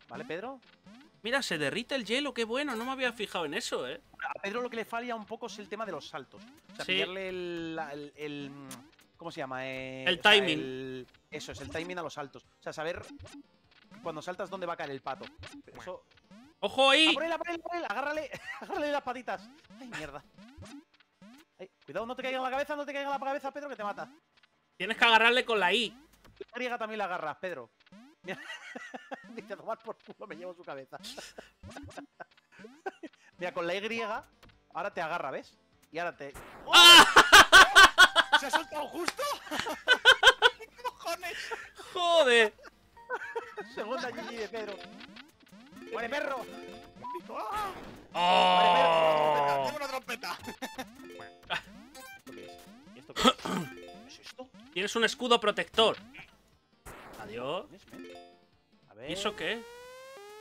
¿Vale, Pedro? Mira, se derrite el hielo, qué bueno, no me había fijado en eso, eh. A Pedro lo que le falla un poco es el tema de los saltos. O sea, Sí. pillarle el, la- el- el- ¿Cómo se llama? Eh, El sea, timing. el- eso, es el timing a los saltos. O sea, saber cuando saltas dónde va a caer el pato. Eso... ¡Ojo ¡Ah, ahí! por él, ah, por él, por él! Agárrale, agárrale las patitas. ¡Ay, mierda! Ay, cuidado, no te caiga en la cabeza, no te caiga en la cabeza, Pedro, que te mata. Tienes que agarrarle con la I. Griega también la agarras, Pedro. Mira. Dice, tomar por culo, me llevo su cabeza. Mira, con la Y, ahora te agarra, ¿ves? Y ahora te... ¿Se ha soltado justo? ¿Qué cojones? ¡Joder! Segunda GG de Pedro. ¡Muere, perro! ¡Ah! ¡Oh! Tengo una trompeta. ¿Esto qué es? ¿Y esto qué es? Tienes un escudo protector. Adiós. ¿Y eso qué?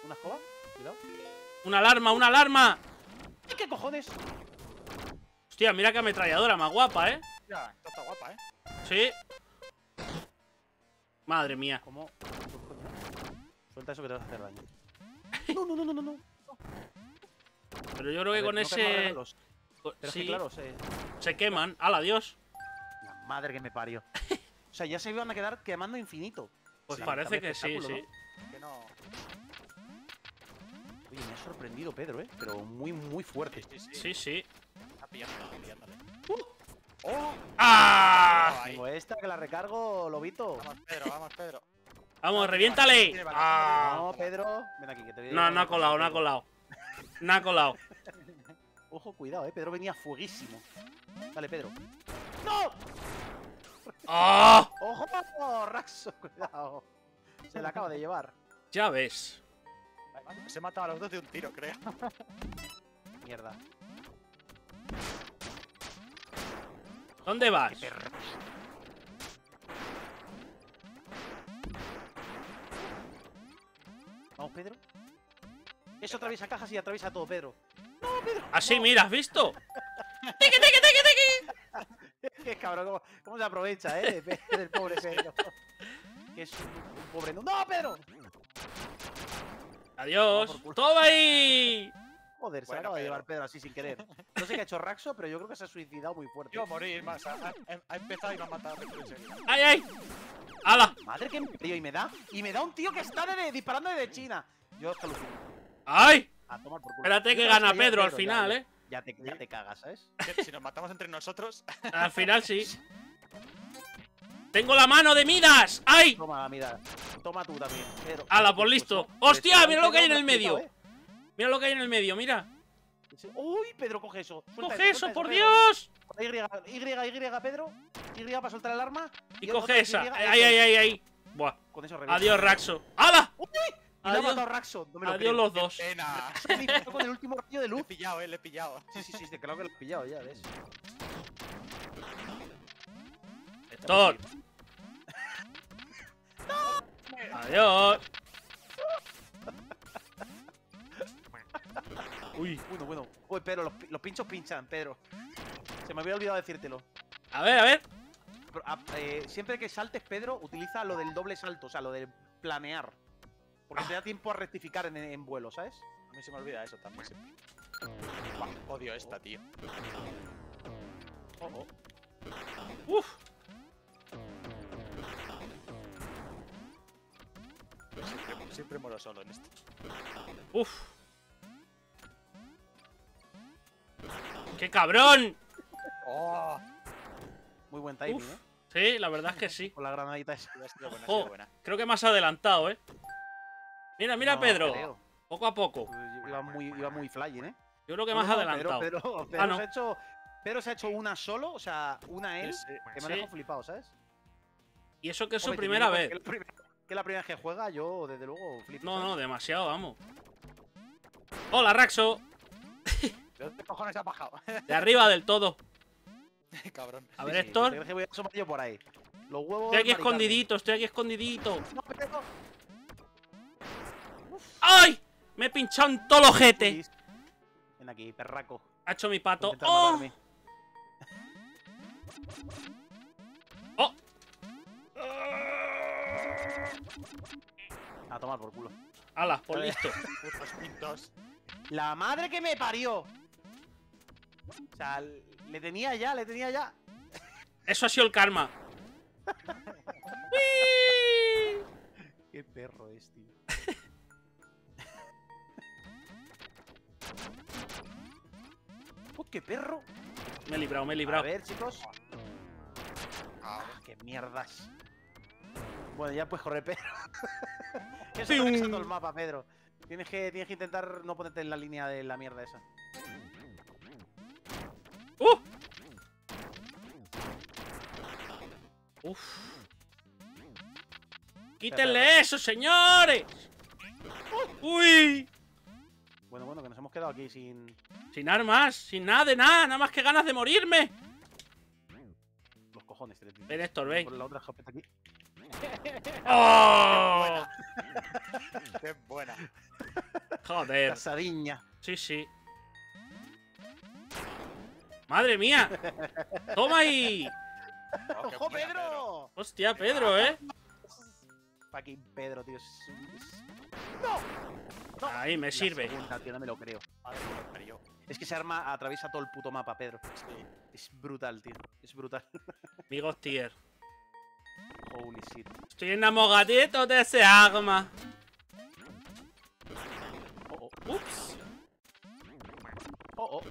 ¿Una escoba? Cuidado. ¡Una alarma, una alarma! ¿Y qué cojones? Hostia, mira qué ametralladora más guapa, ¿eh? Esta está guapa, ¿eh? Sí. Madre mía. ¿Cómo? Suelta eso que te vas a hacer daño. No, no, no, no, no. no. Pero yo creo que ver, con no ese... Pero es sí, que claro, se... se queman. ¡Hala, adiós! Madre que me parió. O sea, ya se iban a quedar quemando infinito. Pues Sí, parece que sí, sí. Que no. Oye, me ha sorprendido Pedro, ¿eh? Pero muy, muy fuerte. Sí, sí, sí. Sí, sí. Está pillándole, está pillándole. ¡Oh! ¡Ah! Tengo esta que la recargo, lobito. Vamos, Pedro, vamos, Pedro. ¡Vamos, reviéntale! ¡Ah! No, Pedro. Ven aquí, que te voy a No, no ha colado, no ha colado. No ha colado. Ojo, cuidado, eh. Pedro venía fueguísimo. Dale, Pedro. ¡No! ¡Ah! ¡Ojo! Raxo, cuidado. Se la acaba de llevar. Ya ves. Se mata a los dos de un tiro, creo. Mierda. ¿Dónde vas? Vamos, Pedro. Eso atraviesa cajas y atraviesa todo, Pedro. Así, mira, ¿has visto? Qué cabrón, cómo, cómo se aprovecha, eh, de del pobre Pedro. Que es un, pobre. ¡No, ¡No, Pedro! Adiós. ¡Toma ahí! Joder, se Bueno, acaba de Pedro. llevar Pedro así sin querer. No sé qué ha hecho Raxo, pero yo creo que se ha suicidado muy fuerte. Yo a morir, más. Ha, ha- empezado y me ha matado. ¡Ay, ay! ¡Hala! Madre que me y me da. Y me da un tío que está de, disparando desde China. Yo hasta lo ¡Ay! A tomar por culo. Espérate que gana Pedro al ya- final, ¿eh? Ya te, ya te cagas, ¿sabes? Si nos matamos entre nosotros. Al final sí. ¡Tengo la mano de Midas! ¡Ay! Toma, mira. Toma tú también. Pedro. Hala, pues listo. ¡Hostia! Mira lo que hay en el medio. eh. Mira lo que hay en el medio, mira. Uy, Pedro, coge eso. Suelta ¡Coge eso, por Pedro. Dios! Y, Y, Y, Pedro. Y para soltar el arma. Y coge esa. Y, ¡Ay, eso ay, es. ay, ay! Buah. Con eso revienta. Adiós, Raxo. ¡Hala! Y le ha Adiós, matado Raxo. No me lo adiós creo. los dos. Pena. Ha con el último rayo de Le he luz. pillado, eh, le he pillado. Sí, sí, sí, creo que lo he pillado ya, ¿ves? Héctor. Adiós. Uy. Bueno, bueno. Uy, Pedro, los, los pinchos pinchan, Pedro. Se me había olvidado decírtelo. A ver, a ver. Pero, ah, eh, siempre que saltes, Pedro, utiliza lo del doble salto, o sea, lo de planear. Porque te da tiempo a rectificar en, en vuelo, ¿sabes? A mí se me olvida eso también odio esta, tío. Oh, oh. Uf. Siempre, siempre muero solo en esto. Uf. ¡Qué cabrón! ¡Oh! Muy buen timing, Uf. ¿eh? Sí, la verdad es que sí. Con la granadita esa. Ha sido buena, ha Ojo. sido buena. Creo que más adelantado, ¿eh? Mira, mira, No, Pedro. creo. Poco a poco. Iba muy, iba muy flying, ¿eh? Yo creo que más no, adelantado. Pedro Ah, no. se ha hecho, Pedro se ha hecho una solo, o sea, una él, Sí, sí. que me ha dejado flipado, ¿sabes? Y eso que es su Hombre, primera vez. Que primera, que es la primera vez que juega, yo desde luego flipo. No, ¿sabes? no, demasiado, vamos. Hola, Raxo. ¿De dónde cojones ha bajado? De arriba del todo. Cabrón. A ver, Héctor. ¿te crees que voy a asomar yo por ahí? Los huevos. Estoy aquí escondidito, estoy aquí escondidito. No. ¡Ay! Me he pinchado en todo el ojete. Ven aquí, perraco. Ha hecho mi pato. ¡Oh! ¡Oh! A tomar por culo. ¡Hala! Pues listo. ¡La madre que me parió! O sea, le tenía ya, le tenía ya. Eso ha sido el karma. Qué perro es, tío. ¡Oh, qué perro! Me he librado, me he A librado. ver, chicos. Ah, Ah, ¡Qué mierdas! Bueno, ya puedes correr, Pedro. Eso Pium. está todo el mapa, Pedro. Tienes que, tienes que intentar no ponerte en la línea de la mierda esa. ¡Uh! ¡Uf! ¡Quítenle eso, señores! ¡Uy! Bueno, bueno, que nos hemos quedado aquí sin Sin armas, sin nada de nada, nada más que ganas de morirme. los cojones. Tres Ven, Héctor, ven. Por la otra escopeta aquí. ¡Oh! qué buena. Joder. Casadiña. Sí, sí. ¡Madre mía! ¡Toma ahí! Oh, qué ¡Ojo, buena, Pedro! Hostia, Pedro, ¿eh? Fucking Pedro, tío. es Ahí me La sirve. segunda, tío, no me lo creo. Es que ese arma atraviesa todo el puto mapa, Pedro. Es brutal, tío. Es brutal. Amigos tier. Holy shit. Estoy enamoradito de ese arma. Oh, oh. Ups. Oh, oh.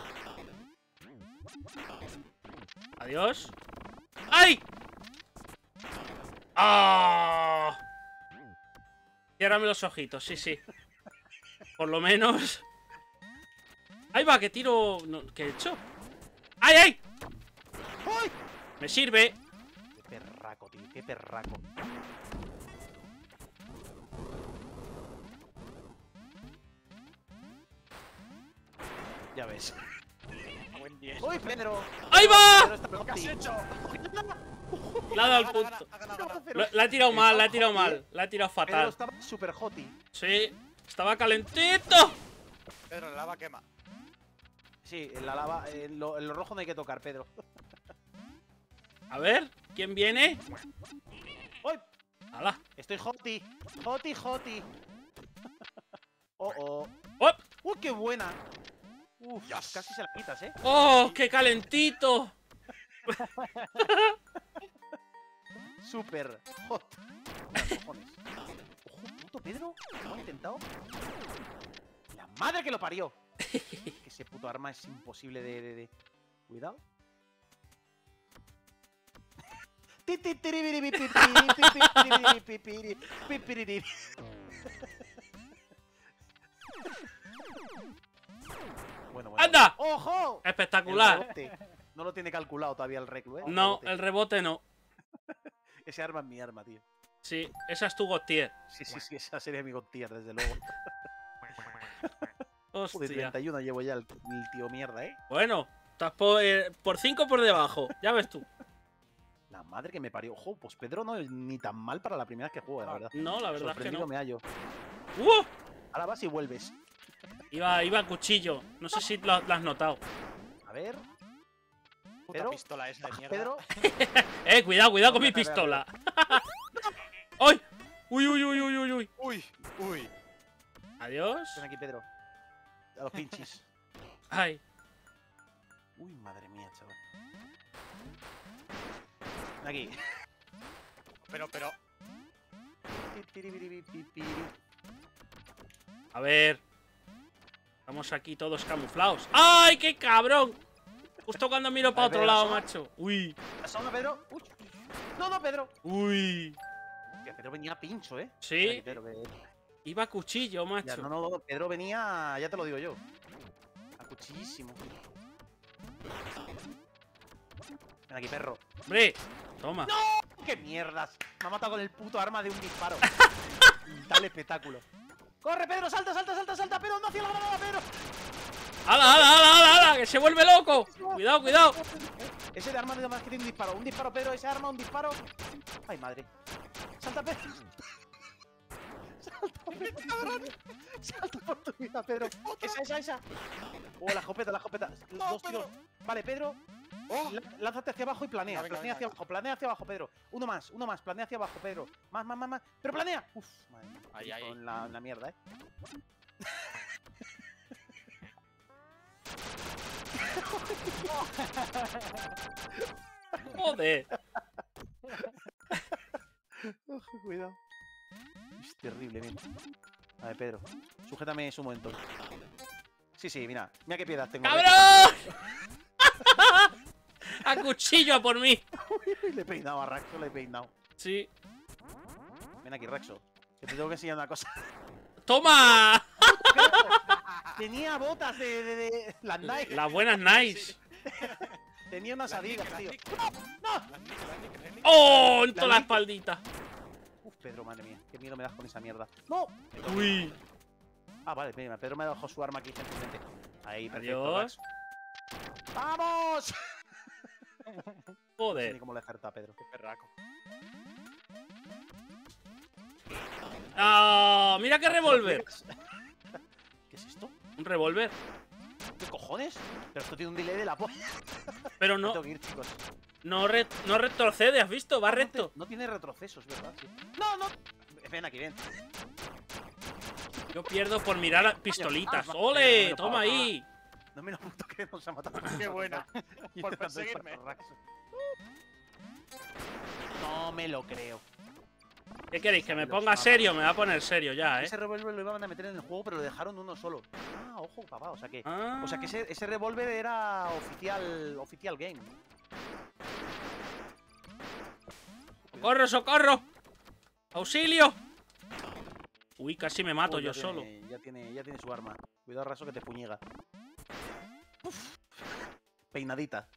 Adiós. ¡Ay! ¡Ah! Ciérrame los ojitos, sí, sí. Por lo menos. Ahí va, que tiro. no, ¿Qué he hecho? ¡Ay, ay! ¡Ay! Me sirve. Qué perraco, tío. Qué perraco. Ya ves. Buen día. ¡Uy, Pedro! ¡Ahí va! Pedro está ¿Lo que has hecho? Le ha dado Gana, punto. gana, gana, gana. Lo- La ha tirado mal, la ha tirado mal. La ha tirado Pedro fatal. estaba super hoti. Sí, estaba calentito. Pedro, la lava quema. Sí, en la lava, en lo, en lo rojo no hay que tocar, Pedro. A ver, ¿quién viene? ¡Uy! ¡Hala! Estoy hoti. Hoti, hoti. Oh, oh. ¡Op! ¡Uh, qué buena! Uf, Yes. casi se la quitas, ¿eh? ¡Oh, qué calentito! Super hot. Cojones. Pedro. ¿Lo ha intentado? La madre que lo parió. que ese puto arma es imposible de. de, de- Cuidado. Bueno, bueno. ¡Anda! ¡Ojo! Espectacular. No lo tiene calculado todavía el reclu, ¿eh? No, rebote. el rebote no. Ese arma es mi arma, tío. Sí, esa es tu gotier. Sí, sí, sí, esa sería mi tier, desde luego. Joder, Hostia. 31 llevo ya el, el tío mierda, ¿eh? Bueno, estás por, eh, por cinco por debajo. Ya ves tú. La madre que me parió. Ojo, pues Pedro no es ni tan mal para la primera vez que juego, la verdad. No, la verdad es que no. me hallo. ¡Uh! Ahora vas y vuelves. Iba, iba a cuchillo. No sé si lo, lo has notado. A ver, Puta Pedro, pistola esa de mierda. Pedro. Eh, cuidado, cuidado con mi pistola. ¡Uy, uy, uy, uy, uy, uy! Uy, uy. Adiós. Ven aquí, Pedro. A los pinches. ¡Ay! Uy, madre mía, chaval. Ven aquí. Pero, pero. A ver. Estamos aquí todos camuflados. ¡Ay, qué cabrón! Justo cuando miro para otro Pedro, lado, macho. Uy, ¿Asoma, Pedro? Uy. No, no, Pedro. uy. Pedro venía pincho, ¿eh? Sí, aquí, Pedro, que- iba a cuchillo, Ya, macho. no, no, no, Pedro venía, ya te lo digo yo. A cuchillísimo. Ven aquí, perro. Hombre, toma. ¡Qué mierdas! Me ha matado con el puto arma de un disparo. Tal espectáculo. ¡Corre, Pedro! ¡Salta, salta, salta, salta! ¡Pedro, no hacia la granada, Pedro! ¡Hala, hala, hala, hala, hala! ¡Que se vuelve loco! Cuidado, cuidado. Ese de arma nada más que tiene un disparo. Un disparo, Pedro, ese arma, un disparo. ¡Ay, madre! ¡Salta, Pedro! Salta por tu vida, Pedro. Esa, esa, esa. Oh, la escopeta, la escopeta. No, Dos tiros. Vale, Pedro. ¡Oh! lá- Lánzate hacia abajo y planea. Venga, venga, planea hacia venga. abajo, planea hacia abajo, Pedro. Uno más, uno más. Planea hacia abajo, Pedro. Más, más, más, más. Pero planea. Uf, madre mía. Ahí, ahí. En la, en la mierda, eh. Joder. Ojo, cuidado. Es terrible, mira. A ver, Pedro. Sujétame un momento. Sí, sí, mira. Mira qué piedad tengo. ¡Cabrón! A cuchillo por mí. le he peinado a Raxo, le he peinado. Sí. Ven aquí, Raxo. Que te tengo que enseñar una cosa. ¡Toma! Tenía botas de, de, de las Nike. Las buenas nice. Tenía unas adidas, Nike, tío. Nike. Nike, Nike, las Nike. ¡Oh! En toda la Nike. espaldita. Uf, Pedro, madre mía. Qué miedo me das con esa mierda. ¡No! Uy. Ah, vale, mira, Pedro me ha dejado su arma aquí gentilmente. Ahí, perfecto. Adiós. ¡Vamos! No sé ni Joder. cómo le acerta a Pedro. Qué perraco. ¡Ah! ¡Mira qué revólver! ¿Qué es esto? Un revólver. ¿Qué cojones? Pero esto tiene un delay de la polla. Pero no, Tengo que ir, chicos. no, re- no retrocede, ¿has visto? Va No te- recto. No tiene retrocesos, ¿verdad? Sí. No, no. Ven aquí, ven. Yo pierdo por mirar a pistolitas. Ah, ¡Ole! ¡Toma ahí! No me lo puto que nos ha matado. Qué buena. Por perseguirme. No me lo creo. ¿Qué queréis? ¿Que me ponga mapas. serio? Me va a poner serio ya, ¿eh? Ese revólver lo iban a meter en el juego, pero lo dejaron uno solo. Ah, ojo, papá. O sea que. Ah. O sea que ese, ese revólver era oficial. Oficial game. ¡Corro, socorro! ¡Auxilio! Uy, casi me mato Oh, ya yo solo. Ya tiene, ya tiene su arma. Cuidado, raso, que te puñiga. Uf. Peinadita.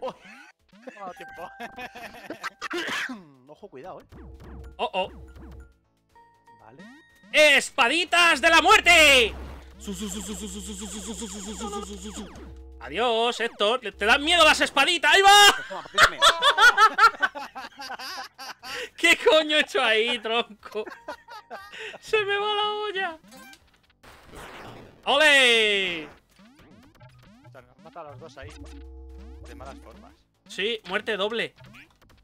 No, tiempo. Ojo, cuidado, eh. Oh, oh. Vale. ¡Espaditas de la muerte! Adiós, Héctor. ¿Te dan miedo las espaditas? ¡Ahí va! ¿Qué coño he hecho ahí, tronco? ¡Se me va la olla! ¡Ole! Nos mata a los dos ahí. De malas formas. Sí, muerte doble.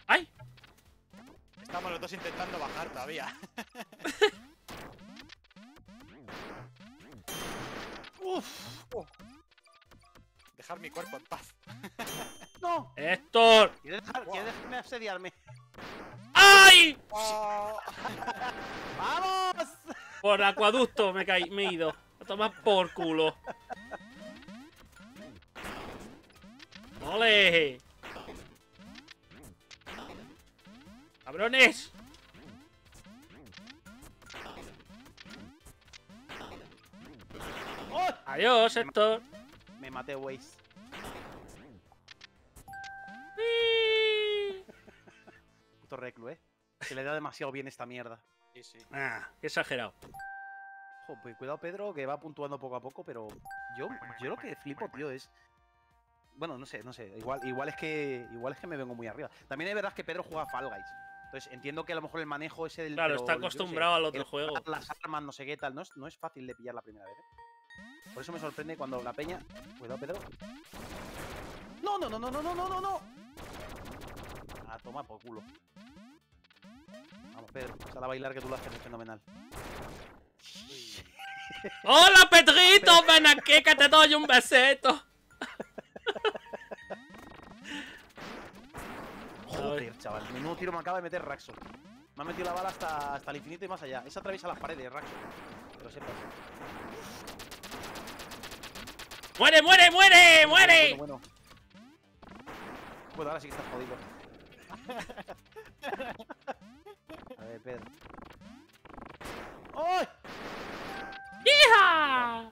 ¡Ay! Estamos los dos intentando bajar todavía. Uf. Dejar mi cuerpo en paz. No. ¡Héctor! ¿Quieres, dejar, ¿quieres dejarme asediarme? ¡Ay! Oh, ¡Vamos! Por acueducto me, caí, me he ido. A tomar por culo. ¡Ole! ¡Cabrones! ¡Oh! Adiós, Héctor. Me maté, Waze. Puto reclu, eh. Se le da demasiado bien esta mierda. sí, sí. Ah, qué exagerado. Ojo, pues cuidado, Pedro, que va puntuando poco a poco, pero yo, yo lo que flipo, tío, es. Bueno, no sé, no sé. Igual, igual es que. Igual es que me vengo muy arriba. También es verdad que Pedro juega Fall Guys. Entonces entiendo que a lo mejor el manejo ese del. Claro, pero está sé, acostumbrado al otro juego. Las armas, no sé qué tal. No es, no es fácil de pillar la primera vez, ¿eh? Por eso me sorprende cuando la peña. Cuidado, Pedro. No, no, no, no, no, no, no, no, no. Ah, toma por culo. Vamos, Pedro, sal a bailar que tú lo haces fenomenal. ¡Hola, Pedrito! Ven aquí que te doy un besito. Joder, chaval. Menudo tiro me acaba de meter Raxo. Me ha metido la bala hasta, hasta el infinito y más allá. Esa atraviesa las paredes, Raxo. Que lo sepas. ¡Muere, muere, muere, muere! Bueno, bueno. Bueno, ahora sí que estás jodido. A ver, Pedro. ¡Ay! ¡Hija!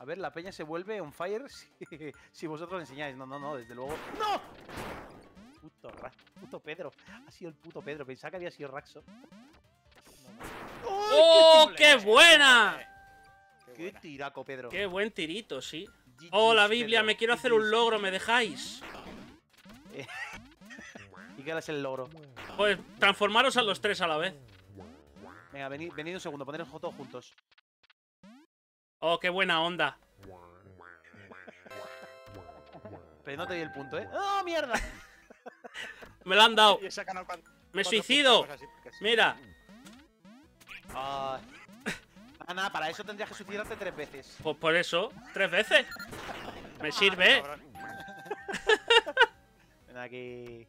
A ver, la peña se vuelve on fire si, si vosotros le enseñáis. No, no, no, desde luego. ¡No! Puto, puto Pedro. Ha sido el puto Pedro. Pensaba que había sido Raxo. ¡Oh, qué buena! Qué ¡Qué buena. tiraco, Pedro! Qué buen tirito, sí. Oh, la Biblia, Pedro, me quiero hacer un logro, ¿me dejáis? ¿Y qué es el logro? Pues transformaros a los tres a la vez. Venga, venid, venid un segundo, poneros todos juntos. Oh, qué buena onda. Pero no te doy el punto, ¿eh? ¡Oh, mierda! Me lo han dado. Y ese canal cuando- Me suicido. Mira. Ah, Ah, nada, para eso tendrías que suicidarte tres veces. Pues por eso, tres veces. Me sirve. Cabrón. Ven aquí.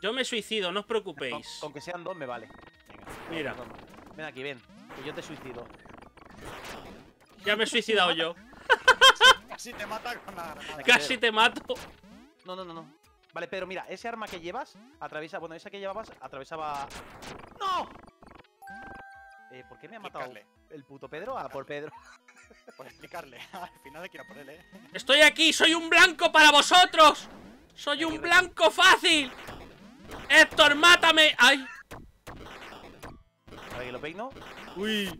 Yo me suicido, no os Con, preocupéis. con que sean dos me vale. Venga. Mira. Ven aquí, ven. Que yo te suicido. Ya me he suicidado yo. Casi te mata con la granada. Casi te mato. No, no, no, no. Vale, Pedro, mira, ese arma que llevas atraviesa. Bueno, esa que llevabas atravesaba. ¡No! Eh, ¿Por qué me ha matado Explicarle. el puto Pedro? Ah, por Pedro. Por explicarle. Al final hay que ir a por él, eh. Estoy aquí, soy un blanco para vosotros. Soy un blanco fácil. Héctor, mátame. Ay. Para que lo peino. Uy.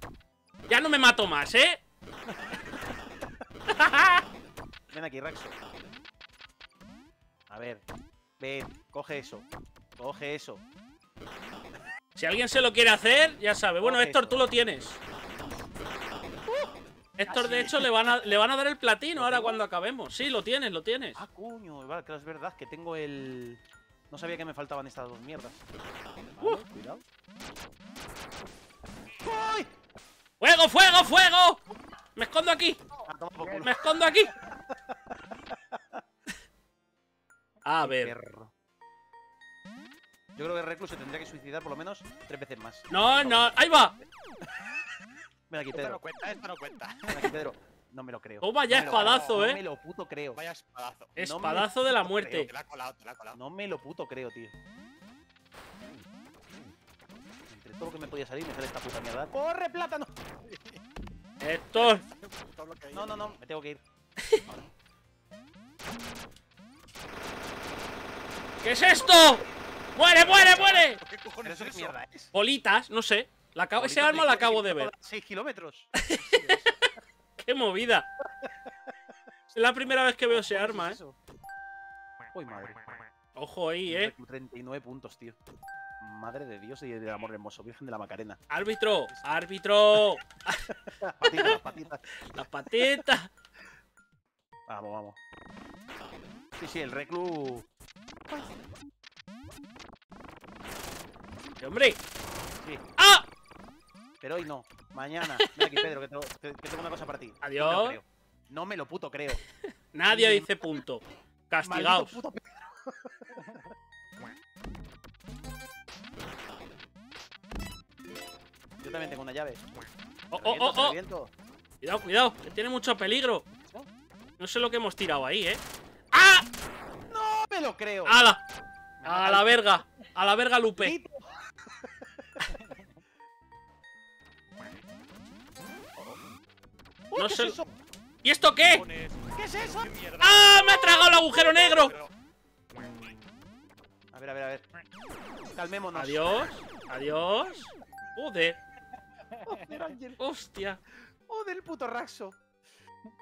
Ya no me mato más, ¿eh? Ven aquí, Raxo. A ver. Ven, coge eso. Coge eso. Si alguien se lo quiere hacer, ya sabe. Bueno, Coge Héctor, tú lo tienes. Héctor, de hecho, le van, a, le van a dar el platino ¿Lo ahora tengo? cuando acabemos. Sí, lo tienes, lo tienes. Ah, coño. Vale, claro, es verdad que tengo el. No sabía que me faltaban estas dos mierdas. Vale, cuidado. ¡Uy! ¡Fuego, fuego, fuego! Me escondo aquí. Ah. Me escondo aquí. A ver. Perro. Yo creo que Reclus se tendría que suicidar por lo menos tres veces más. No, no. Ahí va. Ven aquí, Esto no Pedro. cuenta, esto no cuenta. Ven aquí, Pedro. No me lo creo. Toma ya No espadazo, creo, eh. No me lo puto creo. Vaya espadazo. Espadazo de la Creo muerte. que la ha colado, te la ha colado. No me lo puto creo, tío. Entre todo lo que me podía salir, me sale esta puta mierda. ¡Corre, plátano! Héctor. No, no, no, me tengo que ir. ¿Qué es esto? ¡Muere, muere, muere! ¿Qué ¿Pero cojones es eso? mierda es? Bolitas, no sé. La acabo- ese arma la acabo de ver. dar 6 kilómetros. ¡Qué movida! Es la primera vez que veo ese ¿Qué arma, es eh. Uy, madre. Ojo ahí, eh. Reclu, 39 puntos, tío. Madre de Dios y del amor hermoso, Virgen de la Macarena. Árbitro, árbitro. Patitas, las patitas. La patita. Vamos, vamos. Sí, sí, el reclu. Sí, hombre. Sí, ¡Ah! pero hoy no. Mañana. Ven aquí, Pedro, que, te- que- tengo una cosa para ti. Adiós. No me lo creo. No me lo puto creo. Nadie dice punto. Castigaos. Maldito puto Pedro. Yo también tengo una llave. Oh, oh, oh, oh. reviento. Cuidado, cuidado. Que tiene mucho peligro. No sé lo que hemos tirado ahí, eh. ¡Ah! Me lo creo. ¡Hala! Me A la verga. A la verga, Lupe. No ¿qué sé- es eso? ¿Y esto qué? ¿Qué es eso? ¡Ah! ¡Me ha tragado el agujero negro! A ver, a ver, a ver. Calmémonos. Adiós. Adiós. Joder. Joder, Ángel. Hostia. Joder, el puto Raxo.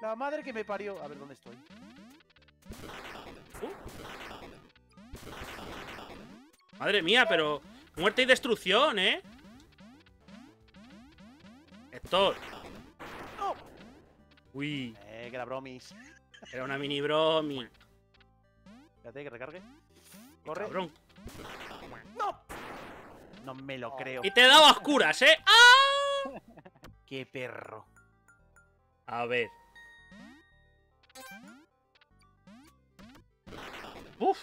La madre que me parió. A ver, ¿dónde estoy? Madre mía, pero. Muerte y destrucción, ¿eh? Héctor. ¡No! Uy, Eh, que la bromis. era una mini bromi. Espérate, que recargue. Corre. Cabrón. ¡No! No me lo creo. Y te he dado a oscuras, ¿eh? ¡Ah! ¡Qué perro! A ver. Uf.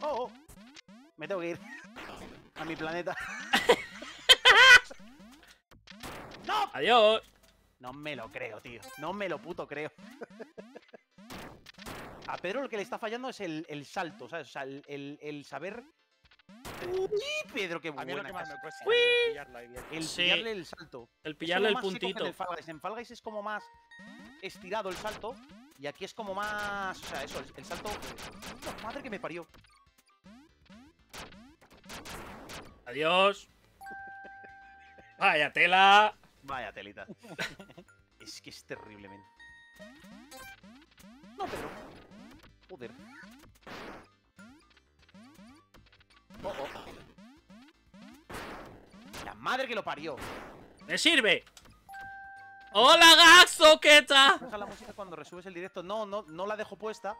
¡Oh, oh! Me tengo que ir. A mi planeta. ¡No! Adiós. No me lo creo, tío. No me lo puto creo. A Pedro lo que le está fallando es el, el salto, ¿sabes? O sea, el, el- el saber. ¡Uy, Pedro, qué A mí buena lo que más casa! me cuesta Uy. El Sí. pillarle el salto. El Es pillarle el puntito. En, el Fall Guys. En Fall Guys es como más estirado el salto. Y aquí es como más. O sea, eso, el, el salto. ¡Oh, madre que me parió! Adiós. Vaya tela. Vaya telita. es que es terrible, men. No, Pedro. Joder. Oh, oh. madre que lo parió. ¡Me sirve! ¡Hola, Gaxo! ¿Qué tal? Deja la música cuando resubes el directo. No, no, no la dejo puesta.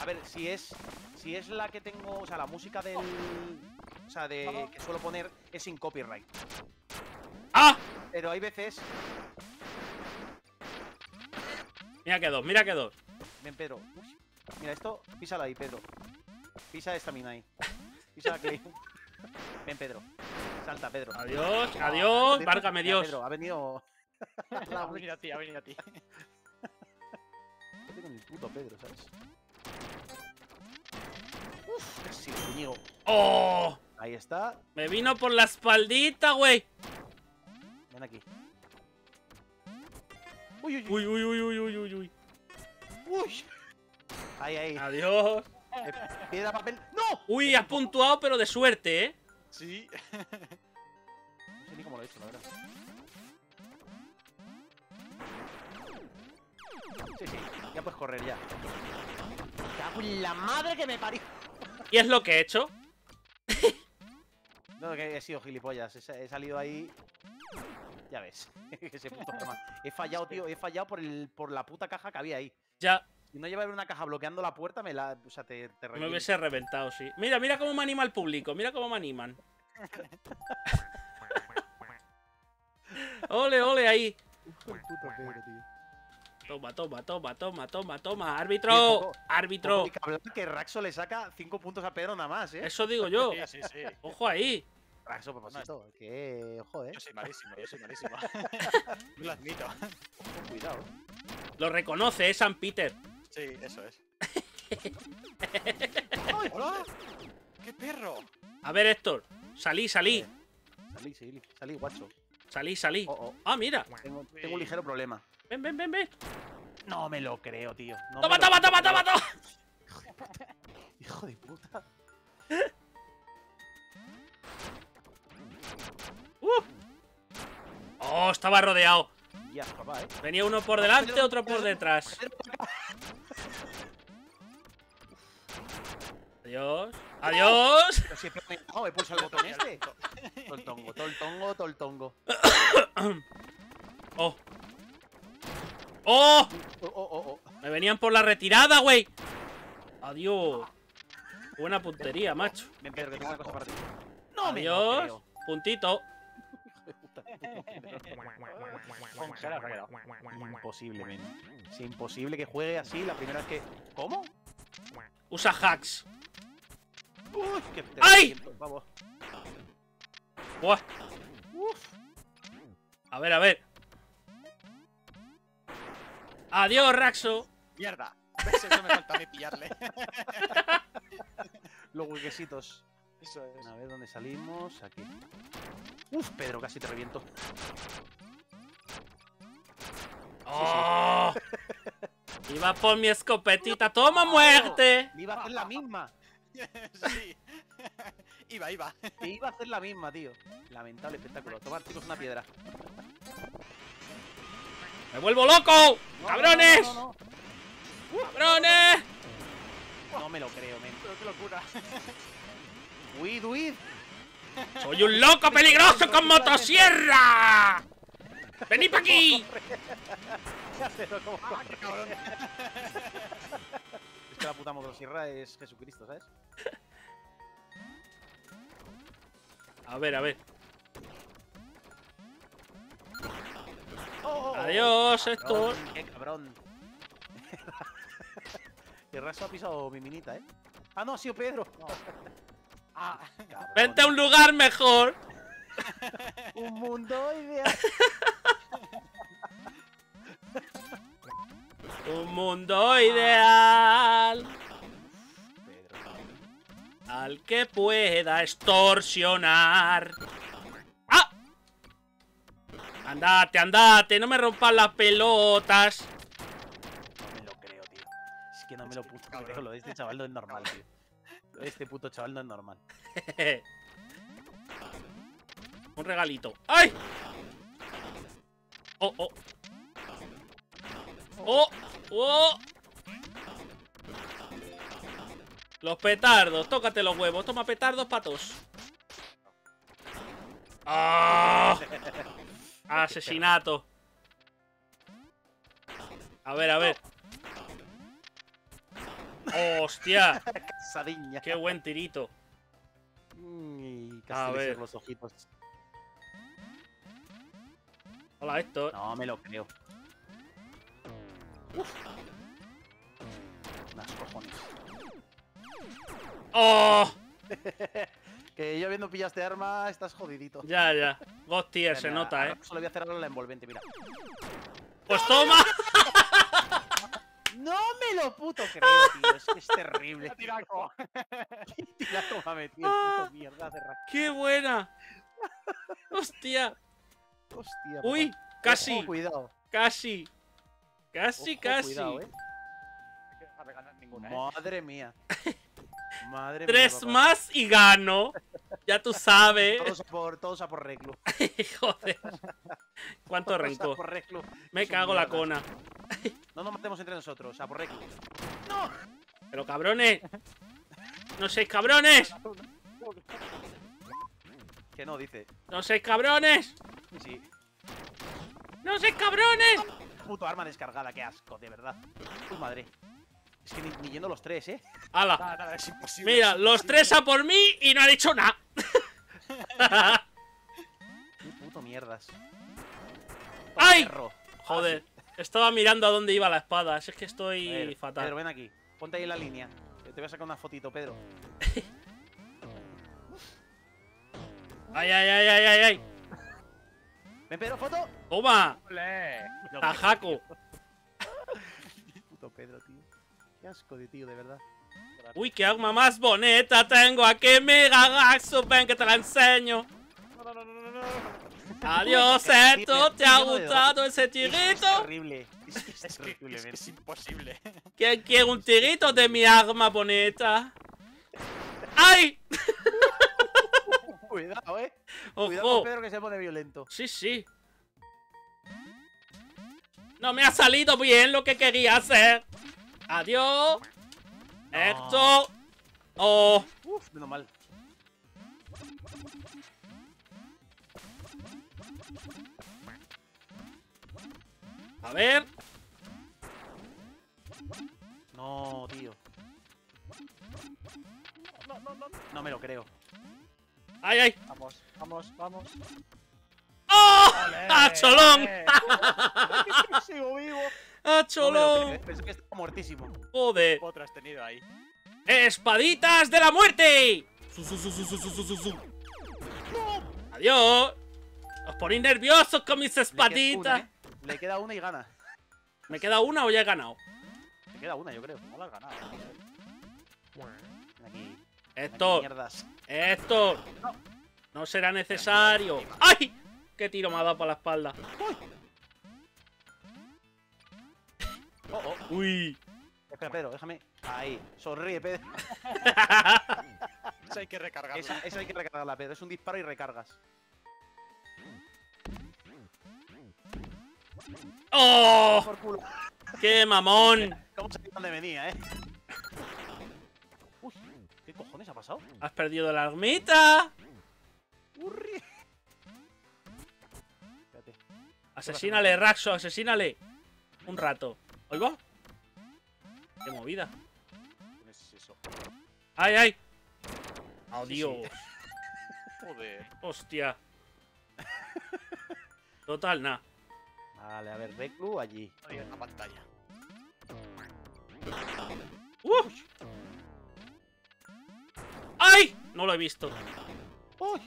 A ver, si es. Si es la que tengo. O sea, la música del. O sea, de. que suelo poner es sin copyright. ¡Ah! Pero hay veces. Mira que dos, mira que dos. Ven, Pedro. Uy, Mira, esto. Písala ahí, Pedro. Pisa esta mina ahí. Pisa Clay. Ven, Pedro. Salta, Pedro. Adiós, adiós, válgame Dios. Pedro, ha venido. Ha venido a ti, ha venido a ti. Vete con el puto Pedro, ¿sabes? Uf, sí, puñigo. ¡Oh! Ahí está. Me vino por la espaldita, güey. Ven aquí. Uy, uy, uy. Uy, uy, uy, uy, uy, uy, uy. uy. Ahí, ahí. Adiós. Eh, Piedra, papel. ¡No! Uy, has puntuado, pero de suerte, ¿eh? Sí. No sé ni cómo lo he hecho, la verdad. Sí, sí. Ya puedes correr ya. ¡Cago en la madre que me parió! ¿Y es lo que he hecho? No, que he sido gilipollas. He, sa- he salido ahí. Ya ves. Ese puto. He fallado, tío. He fallado por, el, por la puta caja que había ahí. Ya, Si no llevaba una caja bloqueando la puerta, me la. O sea, te, te me hubiese reventado, sí. Mira, mira cómo me anima el público, mira cómo me animan. Ole, ole, ahí. Hijo de puta Pedro, tío. Toma, toma, toma, toma, toma, toma. Árbitro, árbitro. Que hablar que Raxo le saca 5 puntos a Pedro nada más, ¿eh? Eso digo yo. Sí, sí, sí. Ojo ahí. Raxo, papacito. Que, ojo, ¿eh? Yo soy malísimo, yo soy malísimo. Yo lo admito. Ojo, cuidado. Lo reconoce, es San Peter. Sí, eso es. ¡Hola! ¡Qué perro! A ver, Héctor. Salí, salí. Salí, salí, salí, guacho. Salí, salí. Oh, oh. Ah, mira. Tengo, tengo un ligero problema. Ven, ven, ven, ven. No me lo creo, tío. No Toma, toma, toma, toma, toma. Hijo de puta. Uh. Oh, estaba rodeado. Ya, papá, ¿eh? Venía uno por delante, otro por detrás. Adiós. Adiós. Pero siempre me he pulsado el botón este. Todo el tongo, todo el tongo, todo el tongo. Oh. ¡Oh! Oh, oh, oh, oh. Me venían por la retirada, güey. Adiós. Buena puntería, macho. Ven, Pedro, que tengo una cosa para ti. No me lo Adiós. creo. Puntito. Imposible. Es imposible que juegue así la primera vez que. ¿Cómo? Usa hacks. Uy, que te ¡Ay! Vamos. Uf. A ver, a ver. Adiós, Raxo. ¡Mierda! ¿Ves? Eso me falta a mí pillarle. Los huequecitos. Eso es. A ver dónde salimos. Aquí. Uf, Pedro, casi te reviento. Oh. Iba por mi escopetita. ¡Toma muerte! Iba a hacer la misma. Sí. Iba, iba. Te iba a hacer la misma, tío. Lamentable espectáculo. Tomar, chicos, una piedra. ¡Me vuelvo loco! No, ¡Cabrones! No, no, no, ¡Cabrones! no. Me lo creo, men. Pero qué locura. Huid, huid. ¡Soy un loco peligroso con motosierra! ¡Venid para aquí! ¡Ah! Es que la puta motosierra es Jesucristo, ¿sabes? A ver, a ver. Oh. Adiós, Héctor. ¡Qué cabrón! El raso ha pisado mi minita, ¿eh? Ah, no, ha sido Pedro. Ah, Cabrón. Vente a un lugar mejor. Un mundo ideal. Un mundo ideal Pedro. al que pueda extorsionar. Andate, andate, no me rompas las pelotas. No me lo creo, tío. Es que no me lo puto creo. Lo de este chaval no es normal, tío. Lo de este puto chaval no es normal. Un regalito. ¡Ay! Oh, oh. Oh, oh. Los petardos, tócate los huevos. Toma petardos patos. ¡Ah! Asesinato. A ver, a ver. ¡Hostia! ¡Qué buen tirito! Mm, A casi le ver. los ojitos. Hola, Héctor. No me lo creo. Uf. Unas cojones. ¡Oh! Que yo viendo pillaste arma, estás jodidito. Ya, ya. God tier, se Mira, nota, ¿eh? Solo voy a hacer ahora la envolvente, mira. ¡Pues toma! No me lo puto creo, tío. Es que es terrible. Tiraco. Tiraco me ha metido puto mierda de ¡Qué buena! ¡Hostia! Hostia. ¡Uy! papá. ¡Casi! Ojo, cuidado. ¡Casi! ¡Casi, Ojo, casi! Cuidado, eh. No hay que dejar de ganar ninguna, ¿eh? Madre mía. Madre Tres mía. más y gano. Ya tú sabes. Todos a por, todos a por reclu. Joder. ¿Cuánto Todos a rencor? por reclu. Me cago la cona. No nos matemos entre nosotros, a por reclu. Pero cabrones. No seis cabrones. Que no, dice. No seis cabrones. Sí, sí. No seis cabrones. Puto arma descargada, qué asco, de verdad. Uy, madre. Es que ni, ni yendo los tres, ¿eh? ¡Hala! Nada, nada, es imposible. Mira, es los imposible. tres a por mí y no han hecho nada. Qué puto mierdas. ¡Ay! Perro. Joder. Estaba mirando a dónde iba la espada. Es que estoy ver, Pedro, fatal. ven aquí. Ponte ahí en la línea. Te voy a sacar una fotito, Pedro. ¡Ay, ay, ay, ay, ay! ay. Ven, Pedro, foto. ¡Toma! ¡Ole! ¡Tajaco! Puto Pedro, tío. Qué asco de tío, de verdad. Uy, qué arma más bonita tengo aquí, mira, Gaxo, ven que te la enseño. No, no, no, no, no, no. Adiós, Esto, terrible, ¿te ha gustado ese tirito? terrible. Es, que es, Es que terrible, es, imposible. ¿Quién quiere un tirito de mi arma bonita? ¡Ay! Cuidado, eh. Cuidado con ¡Ojo! Pedro que se pone violento. Sí, sí. No me ha salido bien lo que quería hacer. Adiós. Héctor. Oh. Uf, menos mal. A ver. No, tío. No, no, no. No me lo creo. ¡Ay, ay! Vamos, vamos, vamos. ¡Oh! ¡Ah, cholón! Sigo vivo. ¡Ah, cholo! Pensé que estaba muertísimo. Joder. Otra has tenido ahí. ¡Espaditas de la muerte! ¡Adiós! ¡Os ponéis nerviosos con mis espaditas! ¿eh? Le queda una, y gana. ¿Me queda una o ya he ganado? Me queda una, yo creo. No la has ganado. ¿eh? Esto. Esto. No. no será necesario. ¡Ay! ¡Qué tiro me ha dado para la espalda! Oh, oh. ¡Uy! Espera, Pedro, déjame. Ahí. Sonríe, Pedro. Eso hay que recargarlo. Esa, esa hay que recargarla, Pedro. Es un disparo y recargas. ¡Oh! Por culo. ¡Qué mamón! ¿Cómo sabía dónde venía, eh? Uy, ¿qué cojones ha pasado? ¡Has perdido la armita! Urri. Espérate. Asesínale, Raxo, asesínale. Un rato. ¿Oigo? ¡Qué movida! ¿Qué es eso? ¡Ay, ay! Sí, ¡Adiós! Joder. ¡Hostia! Total, nada. Vale, a ver, Reclu allí. Ahí en la pantalla. ¡Uh! ¡Ay! No lo he visto. ¡Uy!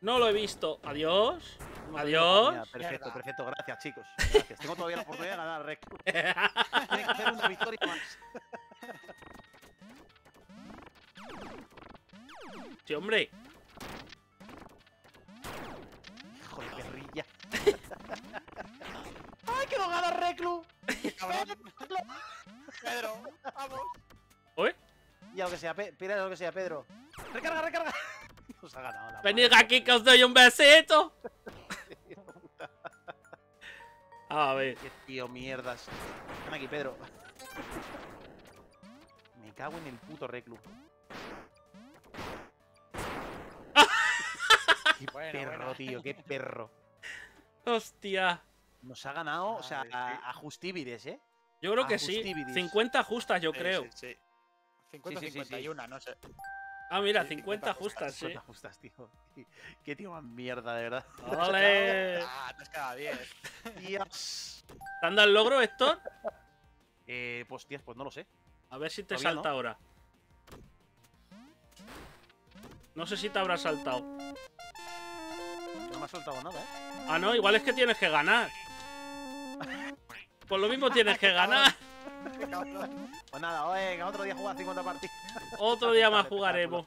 No lo he visto. Adiós. Adiós. Perfecto, Mierda. perfecto. Gracias, chicos. Gracias. Tengo todavía la oportunidad de ganar Reclu. Tiene que hacer una victoria más. Sí, hombre. Hijo de perrilla. ¡Ay, que no gana Reclu! Pedro, vamos. ¿Oye? Ya lo que sea, pira lo que sea, Pedro. ¡Recarga, recarga! Nos ha ganado la Venid aquí que os doy un besito. A ver. Qué tío, mierdas. Ven aquí, Pedro. Me cago en el puto reclu. Qué Bueno, perro, bueno. tío, qué perro. Hostia. Nos ha ganado, o sea, Madre, a, ¿eh? Yo creo que sí. Ajustividis. 50 justas, yo Sí, creo. Sí, sí. 50 Sí, sí, sí, sí. 51, no sé. Ah, mira, Sí, 50 50 justas, sí. Cuántas justas, tío. Qué tío más mierda, de verdad. ¡Ole! Ah, te has quedado 10. Dios. ¿Te han dado el logro, Héctor? Eh, pues, tías, pues no lo sé. A ver si te Todavía salta no. ahora. No sé si te habrá saltado. No me ha soltado nada, ¿eh? Ah, no, igual es que tienes que ganar. Por lo mismo tienes que ganar. Pues nada, venga, otro día jugar 50 partidas. Otro día más jugaremos.